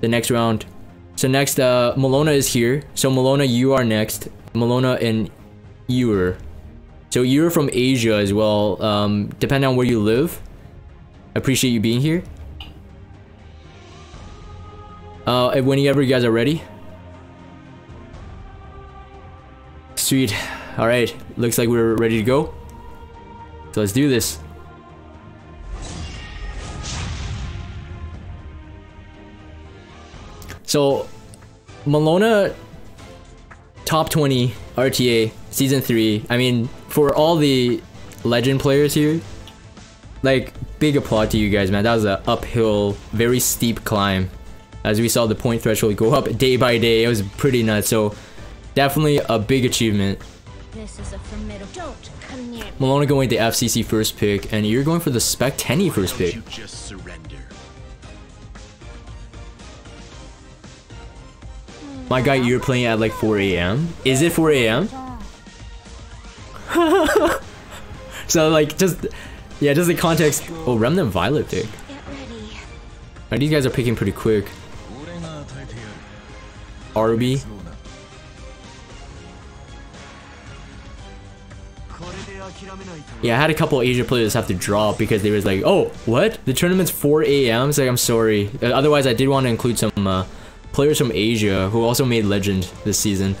the next round. So next, uh, Mellona is here. So Mellona, you are next. Mellona and you are. So you're from Asia as well. Um depending on where you live. Appreciate you being here. Uh, whenever you guys are ready. Sweet. All right. Looks like we're ready to go. So let's do this. So, Mellona, top 20 RTA season 3. I mean, for all the legend players here, like big applaud to you guys man. That was a uphill very steep climb. As we saw the point threshold go up day by day it was pretty nuts. So definitely a big achievement. This is a formidable don't come near Mellona going the FCC first pick and you're going for the Spec Tenny first pick. you just surrender? my guy you're playing at like 4 a.m is it 4 a.m So like just yeah, just the context. Oh, Remnant Violet dude. These guys are picking pretty quick. Arby. Yeah, I had a couple Asia players have to drop because they was like, oh, what? The tournament's 4 a.m.? So like, I'm sorry. Uh, otherwise, I did want to include some uh, players from Asia who also made Legend this season.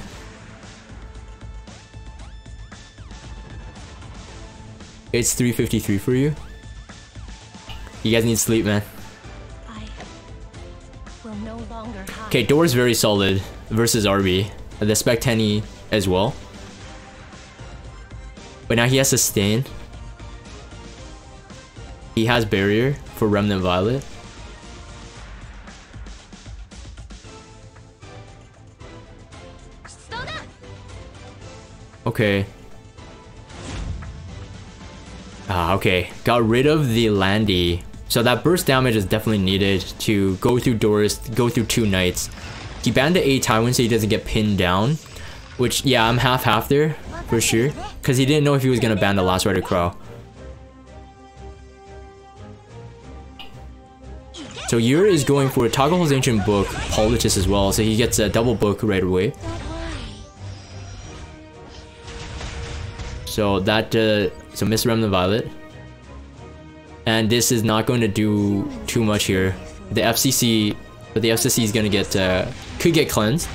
It's 3.53 for you? You guys need sleep, man. I will no. Okay, Door's very solid versus RB. The Specteni as well. But now he has Sustain. He has Barrier for Remnant Violet. Okay. Ah, okay. Got rid of the Landy. So that burst damage is definitely needed to go through doors, go through two knights. He banned the A Tywin so he doesn't get pinned down. Which, yeah, I'm half-half there, for sure. Because he didn't know if he was going to ban the Last Rider Krau. So Yuri is going for Toggle his Ancient Book, Politis as well, so he gets a double book right away. So that, uh, so Miss Remnant Violet. And this is not going to do too much here. The FCC, but the FCC is going to get, uh, could get cleansed.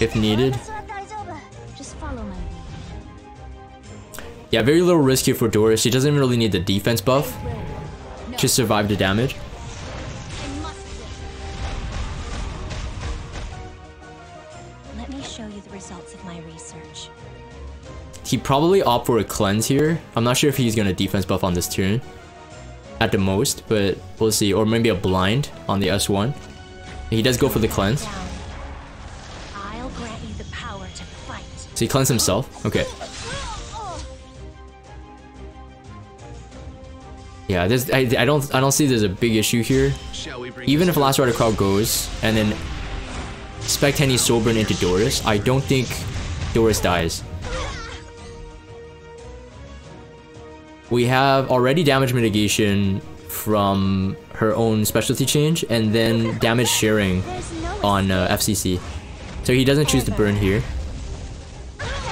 If needed. Yeah, very little risk here for Doris. She doesn't really need the defense buff. to survive the damage. He probably opt for a cleanse here. I'm not sure if he's gonna defense buff on this turn. At the most, but we'll see. Or maybe a blind on the S1. He does go for the cleanse. Down. I'll grant you the power to fight. So he cleansed himself. Okay. Yeah, this I, I don't I don't see there's a big issue here. Shall we bring Even if Last Rider Krau goes and then Spec Tenny Soulburn into Doris, I don't think Doris dies. We have already damage mitigation from her own specialty change and then damage sharing on uh, FCC. So he doesn't choose to burn here.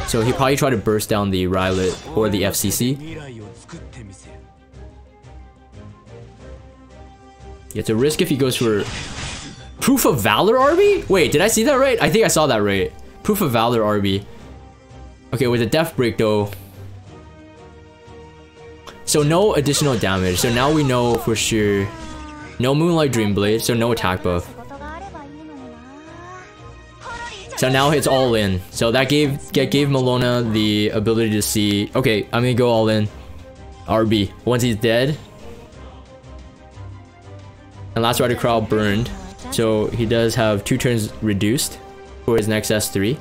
So he probably try to burst down the Rylet or the FCC. It's a risk if he goes for Proof of Valor RB? Wait, did I see that right? I think I saw that right. Proof of Valor RB. Okay, with a Death Break though, so no additional damage. So now we know for sure. No Moonlight Dream Blade. so no attack buff. So now it's all in. So that gave gave Mellona the ability to see. Okay, I'm gonna go all in. RB. Once he's dead. And last rider Krau burned. So he does have two turns reduced for his next S3.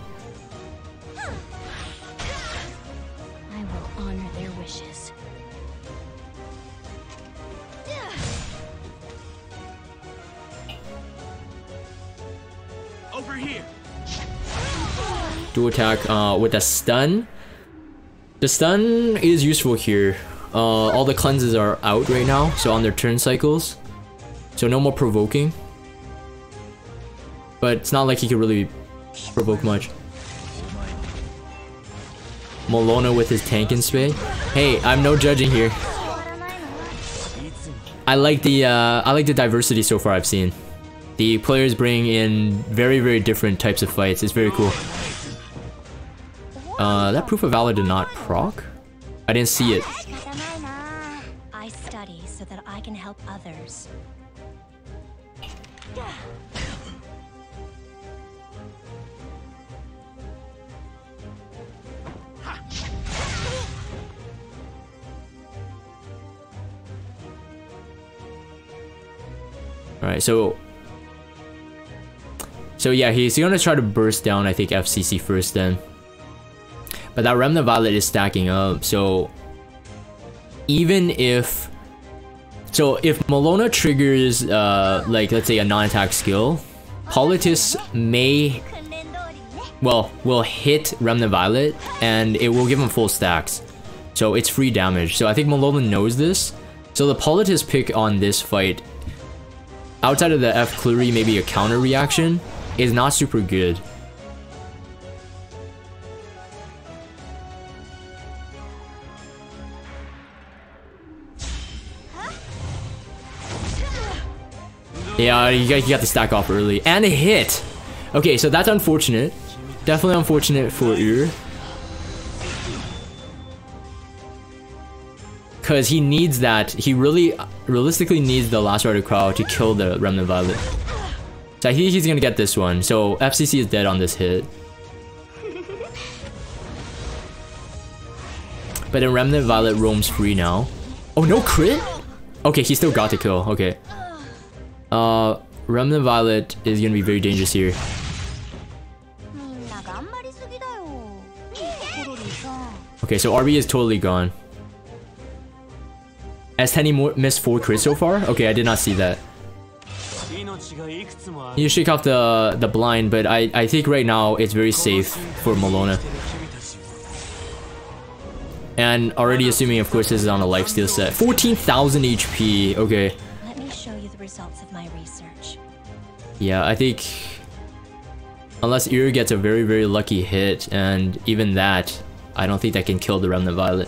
dual attack uh, with a stun. The stun is useful here. Uh, all the cleanses are out right now, so on their turn cycles. So no more provoking. But it's not like he could really provoke much. Mellona with his tank and spade. Hey, I'm no judging here. I like the uh, I like the diversity so far I've seen. The players bring in very very different types of fights. It's very cool. Uh, that proof of valor did not proc? I didn't see it. I study so that I can help others. Alright, so... So yeah, he's gonna try to burst down, I think, FCC first then. But that Remnant Violet is stacking up, so even if so if Mellona triggers uh like let's say a non-attack skill, Politus may well will hit Remnant Violet and it will give him full stacks. So it's free damage. So I think Mellona knows this. So the Politus pick on this fight, outside of the F Clury, maybe a counter reaction, is not super good. Yeah, you got, you got the stack off early. And a hit! Okay, so that's unfortunate. Definitely unfortunate for Ur. Because he needs that. He really, realistically needs the Last Rider Krau to kill the Remnant Violet. So I think he's gonna get this one. So FCC is dead on this hit. But then Remnant Violet roams free now. Oh, no crit? Okay, he still got the kill. Okay. Uh, Remnant Violet is gonna be very dangerous here. Okay, so RB is totally gone. Has Tenny missed 4 crits so far? Okay, I did not see that. You shake off the, the blind, but I, I think right now it's very safe for Mellona. And already assuming, of course, this is on a lifesteal set. 14,000 HP, okay. Let me show you the results yeah, I think unless Ur gets a very very lucky hit, and even that, I don't think that can kill the Remnant Violet.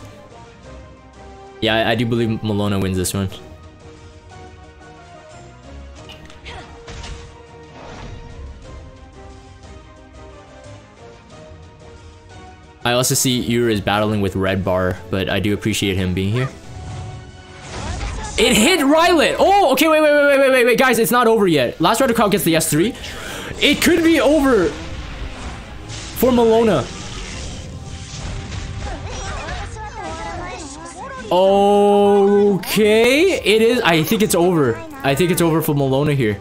Yeah, I, I do believe Mellona wins this one. I also see Ur is battling with Red Bar, but I do appreciate him being here. It hit Rylet! Oh, okay, wait, wait, wait, wait, wait, wait, wait, guys, it's not over yet. Last Rider Krau gets the S3. It could be over for Mellona. Okay, it is. I think it's over. I think it's over for Mellona here.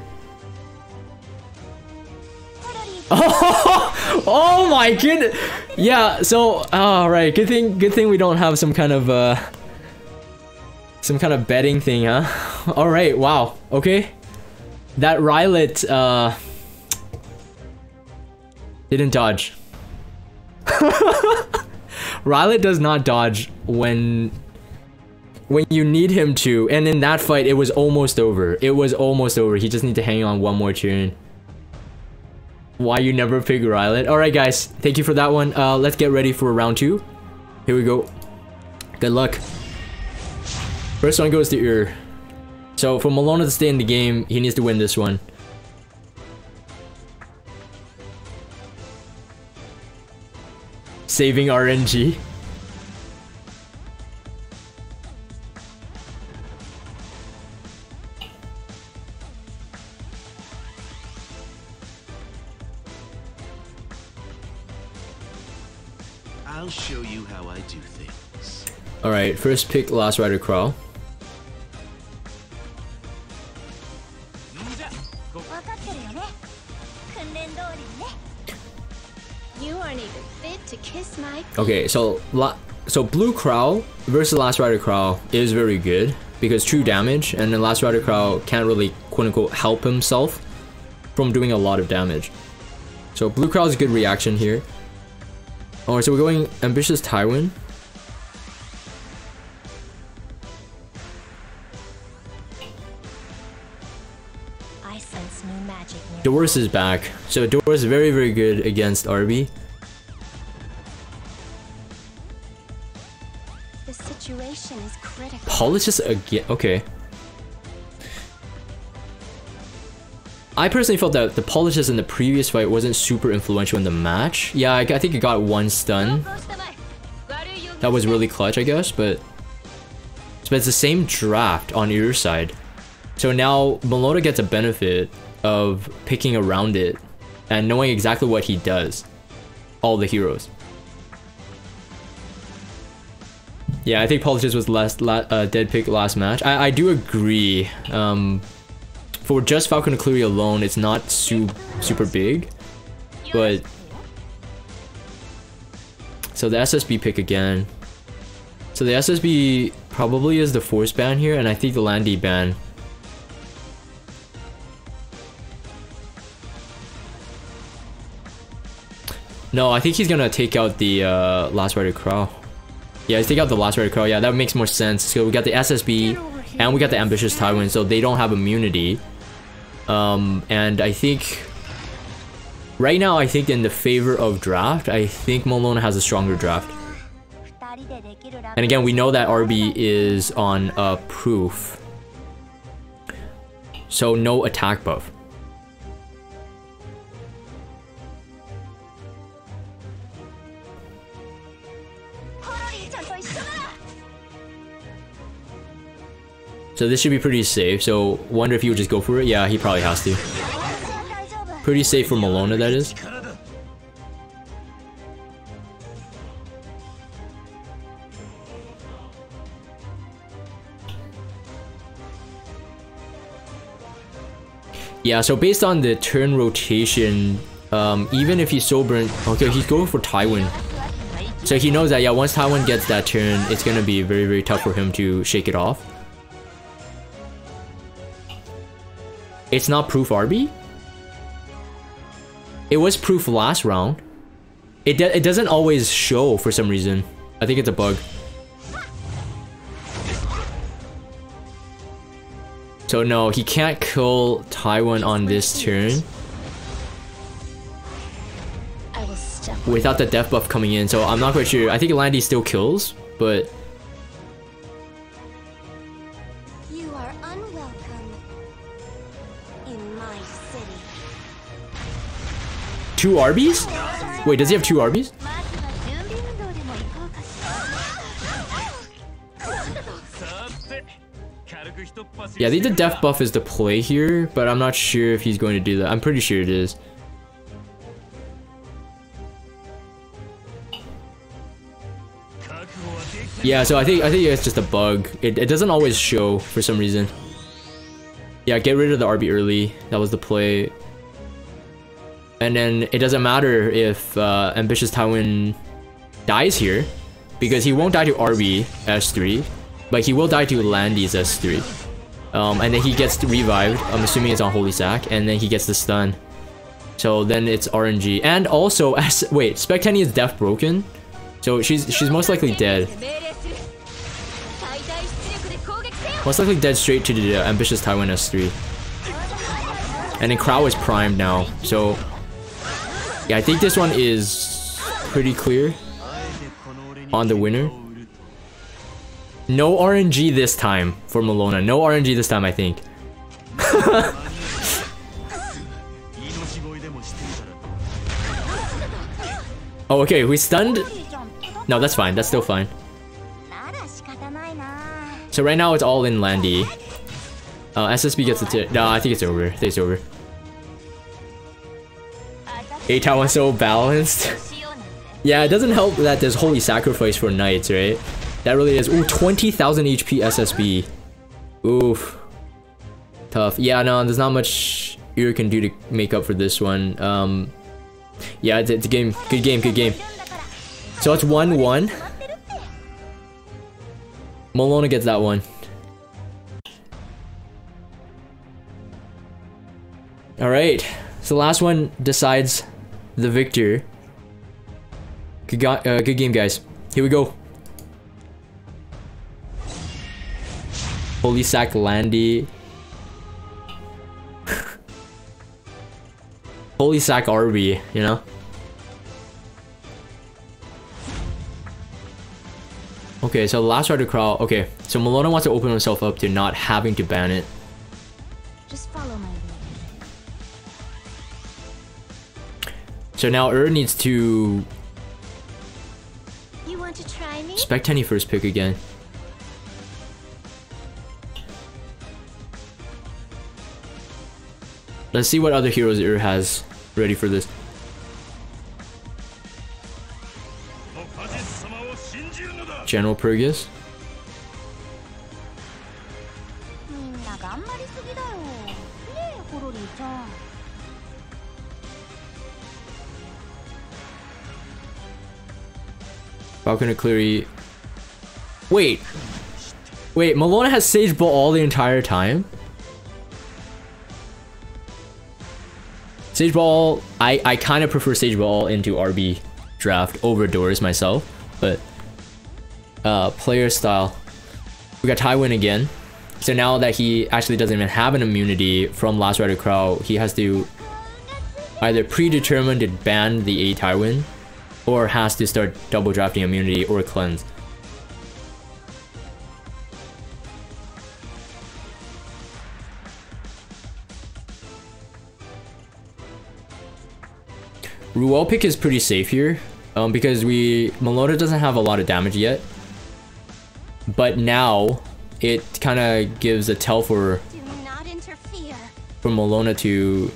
Oh, [LAUGHS] oh my goodness. Yeah, so, alright, good thing, good thing we don't have some kind of, uh, some kind of betting thing, huh? [LAUGHS] Alright, wow, okay. That Rylet, uh, didn't dodge. [LAUGHS] Rylet does not dodge when when you need him to, and in that fight it was almost over. It was almost over. He just need to hang on one more turn. Why you never pick Rylet? Alright guys, thank you for that one. Uh, let's get ready for round two. Here we go. Good luck. First one goes to Ur. So for Mellona to stay in the game, he needs to win this one. Saving RNG. I'll show you how I do things. Alright, first pick Last Rider Krau. Okay, so la so Blue Crow versus Last Rider Krau is very good because true damage, and then Last Rider Krau can't really quote unquote help himself from doing a lot of damage. So Blue Crow is a good reaction here. Alright, so we're going Ambitious Tywin. I sense magic Doris is back. So Doris is very very good against RB. Critical. Polish again. Okay. I personally felt that the Polishes in the previous fight wasn't super influential in the match. Yeah, I, I think it got one stun. That was really clutch, I guess, but... But it's the same draft on your side. So now Malota gets a benefit of picking around it and knowing exactly what he does. All the heroes. Yeah, I think Polishes was last la uh, dead pick last match. I, I do agree. Um, for just Falconer Kluri alone, it's not su super big, but so the SSB pick again. So the SSB probably is the force ban here, and I think the Landy ban. No, I think he's gonna take out the uh, Last Rider Krau. Yeah, let's take out the last red Krau. Yeah, that makes more sense. So we got the SSB and we got the Ambitious Tywin, so they don't have immunity. Um, and I think... Right now, I think in the favor of draft, I think Malone has a stronger draft. And again, we know that RB is on a proof. So no attack buff. So this should be pretty safe, so wonder if he would just go for it? Yeah, he probably has to. Pretty safe for Mellona, that is. Yeah, so based on the turn rotation, um, even if he's sober, okay, he's going for Tywin. So he knows that, yeah, once Tywin gets that turn, it's gonna be very, very tough for him to shake it off. It's not proof RB? It was proof last round. It, it doesn't always show for some reason. I think it's a bug. So no, he can't kill Tywin on this turn I will step without the death buff coming in. So I'm not quite sure. I think Landy still kills, but two Arby's? Wait, does he have two Arby's? Yeah, I think the death buff is the play here, but I'm not sure if he's going to do that. I'm pretty sure it is. Yeah, so I think I think it's just a bug. It, it doesn't always show for some reason. Yeah, get rid of the RB early. That was the play. And then it doesn't matter if uh, Ambitious Tywin dies here, because he won't die to RB S3, but he will die to Landy's S3. Um, and then he gets revived, I'm assuming it's on Holy Sack, and then he gets the stun. So then it's RNG. And also, [LAUGHS] as wait, Spectani is death broken, so she's she's most likely dead. Most likely dead straight to the uh, Ambitious Tywin S3. And then Krau is primed now, so yeah, I think this one is pretty clear on the winner. No RNG this time for Mellona. No RNG this time, I think. [LAUGHS] oh, okay. We stunned. No, that's fine. That's still fine. So right now it's all in Landy. Uh, SSB gets the tip. No, I think it's over. I think it's over. 8 tower so balanced. yeah, it doesn't help that there's Holy Sacrifice for Knights, right? That really is. Ooh, 20,000 HP SSB. Oof. Tough. Yeah, no, there's not much Ear can do to make up for this one. Um, yeah, it's, it's a game. Good game, good game. So it's 1-1. Mellona gets that one. Alright, so the last one decides the victor. Good, go- uh, good game, guys. Here we go. Holy Sack Landy. [LAUGHS] Holy Sack RB, you know? Okay, so last rider Krau. Okay, so Mellona wants to open himself up to not having to ban it. So now Ur needs to... You want to try me? Spec Tenny first pick again. Let's see what other heroes Ur has ready for this. General Purrgis. Falcon and Cleary. Wait. Wait, Mellona has Sage Baal all the entire time? Sage Baal, I, I kind of prefer Sage Baal into RB draft over Doors myself, but uh, player style. We got Tywin again. So now that he actually doesn't even have an immunity from Last Rider Krau, he has to either predetermined to ban the A Tywin, or has to start double drafting immunity or cleanse. Ruel pick is pretty safe here, um, because we Mellona doesn't have a lot of damage yet. But now, it kind of gives a tell for Do not interfere. for Mellona to...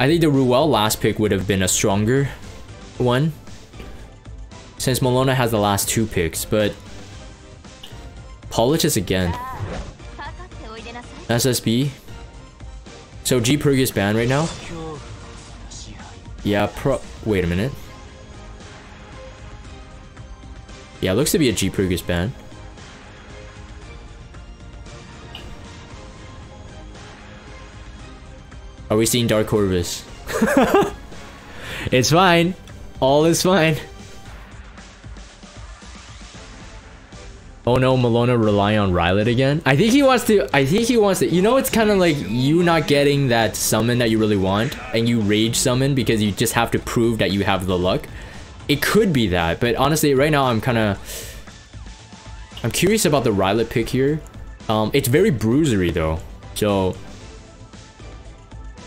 I think the Ruel last pick would have been a stronger one. Since Mellona has the last two picks, but... Politis again. SSB. So G Purg is banned right now. Yeah, pro- wait a minute. Yeah, looks to be a G Purg is banned. Are we seeing Dark Corvus? [LAUGHS] it's fine. All is fine. Oh no, Mellona rely on Rylet again? I think he wants to, I think he wants to, you know it's kind of like you not getting that summon that you really want and you rage summon because you just have to prove that you have the luck. It could be that, but honestly right now I'm kind of, I'm curious about the Rylet pick here. Um, it's very bruisery though, so...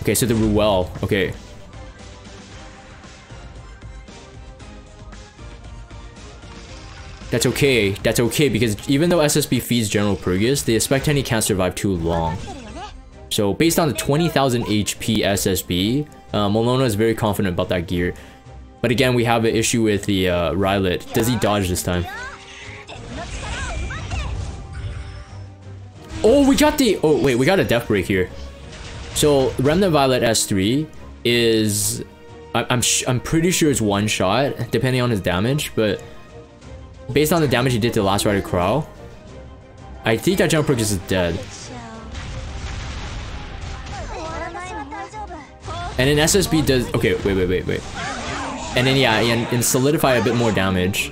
Okay, so the Ruel, okay. That's okay. That's okay because even though SSB feeds General Purrgis, the Spectani can't survive too long. So based on the 20,000 HP SSB, uh, Mellona is very confident about that gear. But again, we have an issue with the uh, Rylet. Does he dodge this time? Oh, we got the... Oh, wait, we got a Death Break here. So Remnant Violet S3 is I, am I'm pretty sure it's one shot depending on his damage, but based on the damage he did to last rider Krau, I think that jump is dead. And then SSB does okay. Wait, wait, wait, wait. And then yeah, and, and solidify a bit more damage.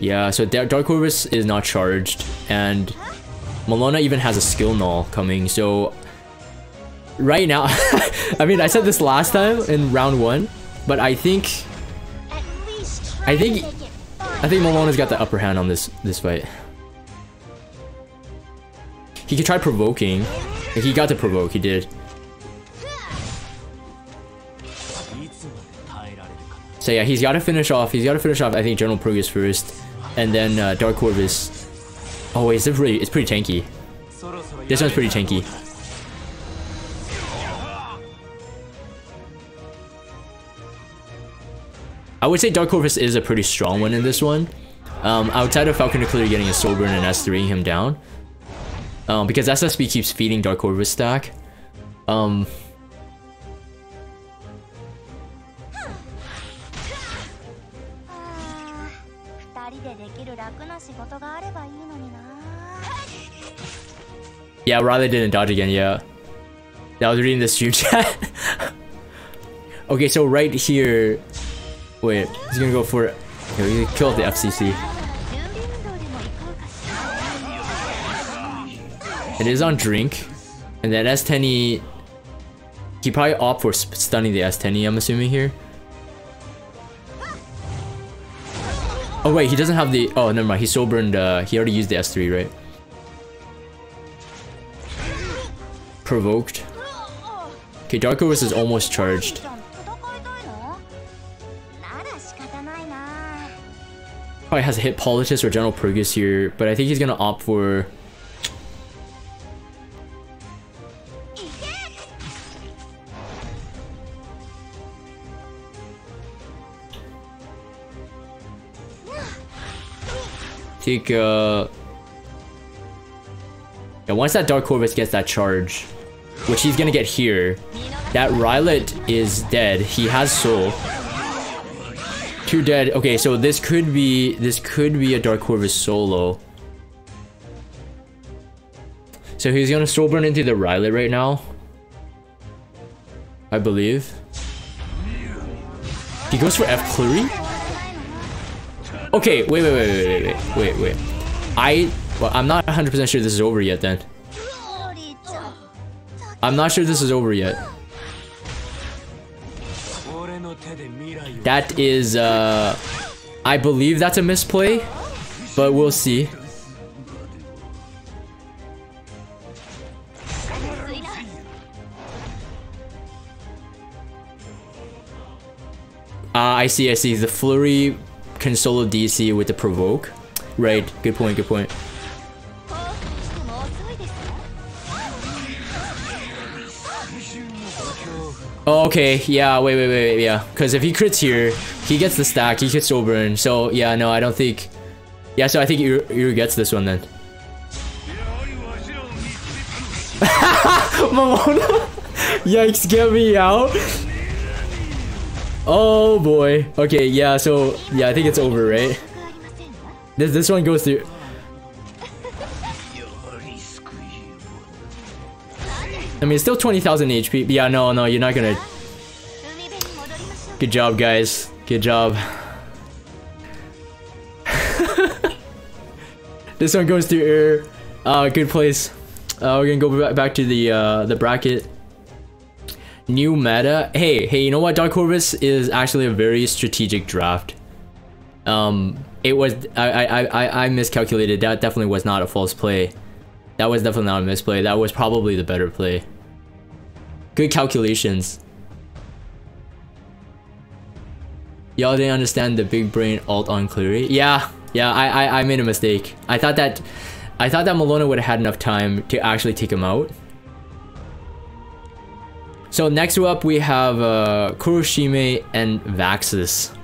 Yeah, so Da- Dark Corvus is not charged, and Mellona even has a skill null coming, so... Right now, [LAUGHS] I mean, I said this last time in round one, but I think... I think-. I think Mellona's got the upper hand on this this fight. He could try provoking. He got to provoke, he did. So yeah, he's got to finish off. He's got to finish off. I think General Purrgis first, and then uh, Dark Corvus. Oh wait, it's pretty. It's pretty tanky. This one's pretty tanky. I would say Dark Corvus is a pretty strong one in this one. Um, outside of Falcon clearly getting a Soul Burn and S3 him down. Um, because SSB keeps feeding Dark Corvus stack. Um, Yeah, Riley didn't dodge again, yeah. yeah I was reading the stream [LAUGHS] chat. okay, so right here... Wait, he's gonna go for... Okay, we killed the FCC. It is on drink. And then S10E... He probably opt for stunning the S10E, I'm assuming here. Oh wait, he doesn't have the... Oh, never mind. He's sobered. uh, he already used the S3, right? provoked. Okay, Dark Horse is almost charged. Probably has to hit Politis or General Purrgis here, but I think he's gonna opt for... Take, uh... Yeah, once that Dark Corvus gets that charge, which he's gonna get here. That Rylet is dead. He has soul. Two dead. Okay, so this could be this could be a Dark Corvus solo. So he's gonna soul burn into the Rylet right now. I believe. He goes for F Kluri. Okay, wait, wait, wait, wait, wait, wait, wait. I well, I'm not 100% sure this is over yet then. I'm not sure this is over yet. That is, uh, I believe that's a misplay, but we'll see. Ah, I see, I see. The flurry can solo DC with the provoke. Right, good point, good point. Oh, okay, yeah, wait, wait, wait, wait yeah. Because if he crits here, he gets the stack, he gets Oberon. So, yeah, no, I don't think... Yeah, so I think you Ur gets this one then. [LAUGHS] Mamona! Yikes, get me out! Oh boy. Okay, yeah, so... Yeah, I think it's over, right? This, this one goes through... I mean, it's still 20,000 HP. But yeah, no, no, you're not gonna... Good job, guys. Good job. [LAUGHS] this one goes through air. Uh, good place. Uh, we're gonna go back to the uh, the bracket. New meta. Hey, hey, you know what? Dark Corvus is actually a very strategic draft. Um, it was I I I I miscalculated. That definitely was not a false play. That was definitely not a misplay. That was probably the better play. Good calculations. Y'all didn't understand the big brain alt on Kluri? Yeah, yeah, I, I, I made a mistake. I thought that, I thought that Mellona would have had enough time to actually take him out. So next up we have uh, Kuroshime and Vaxis.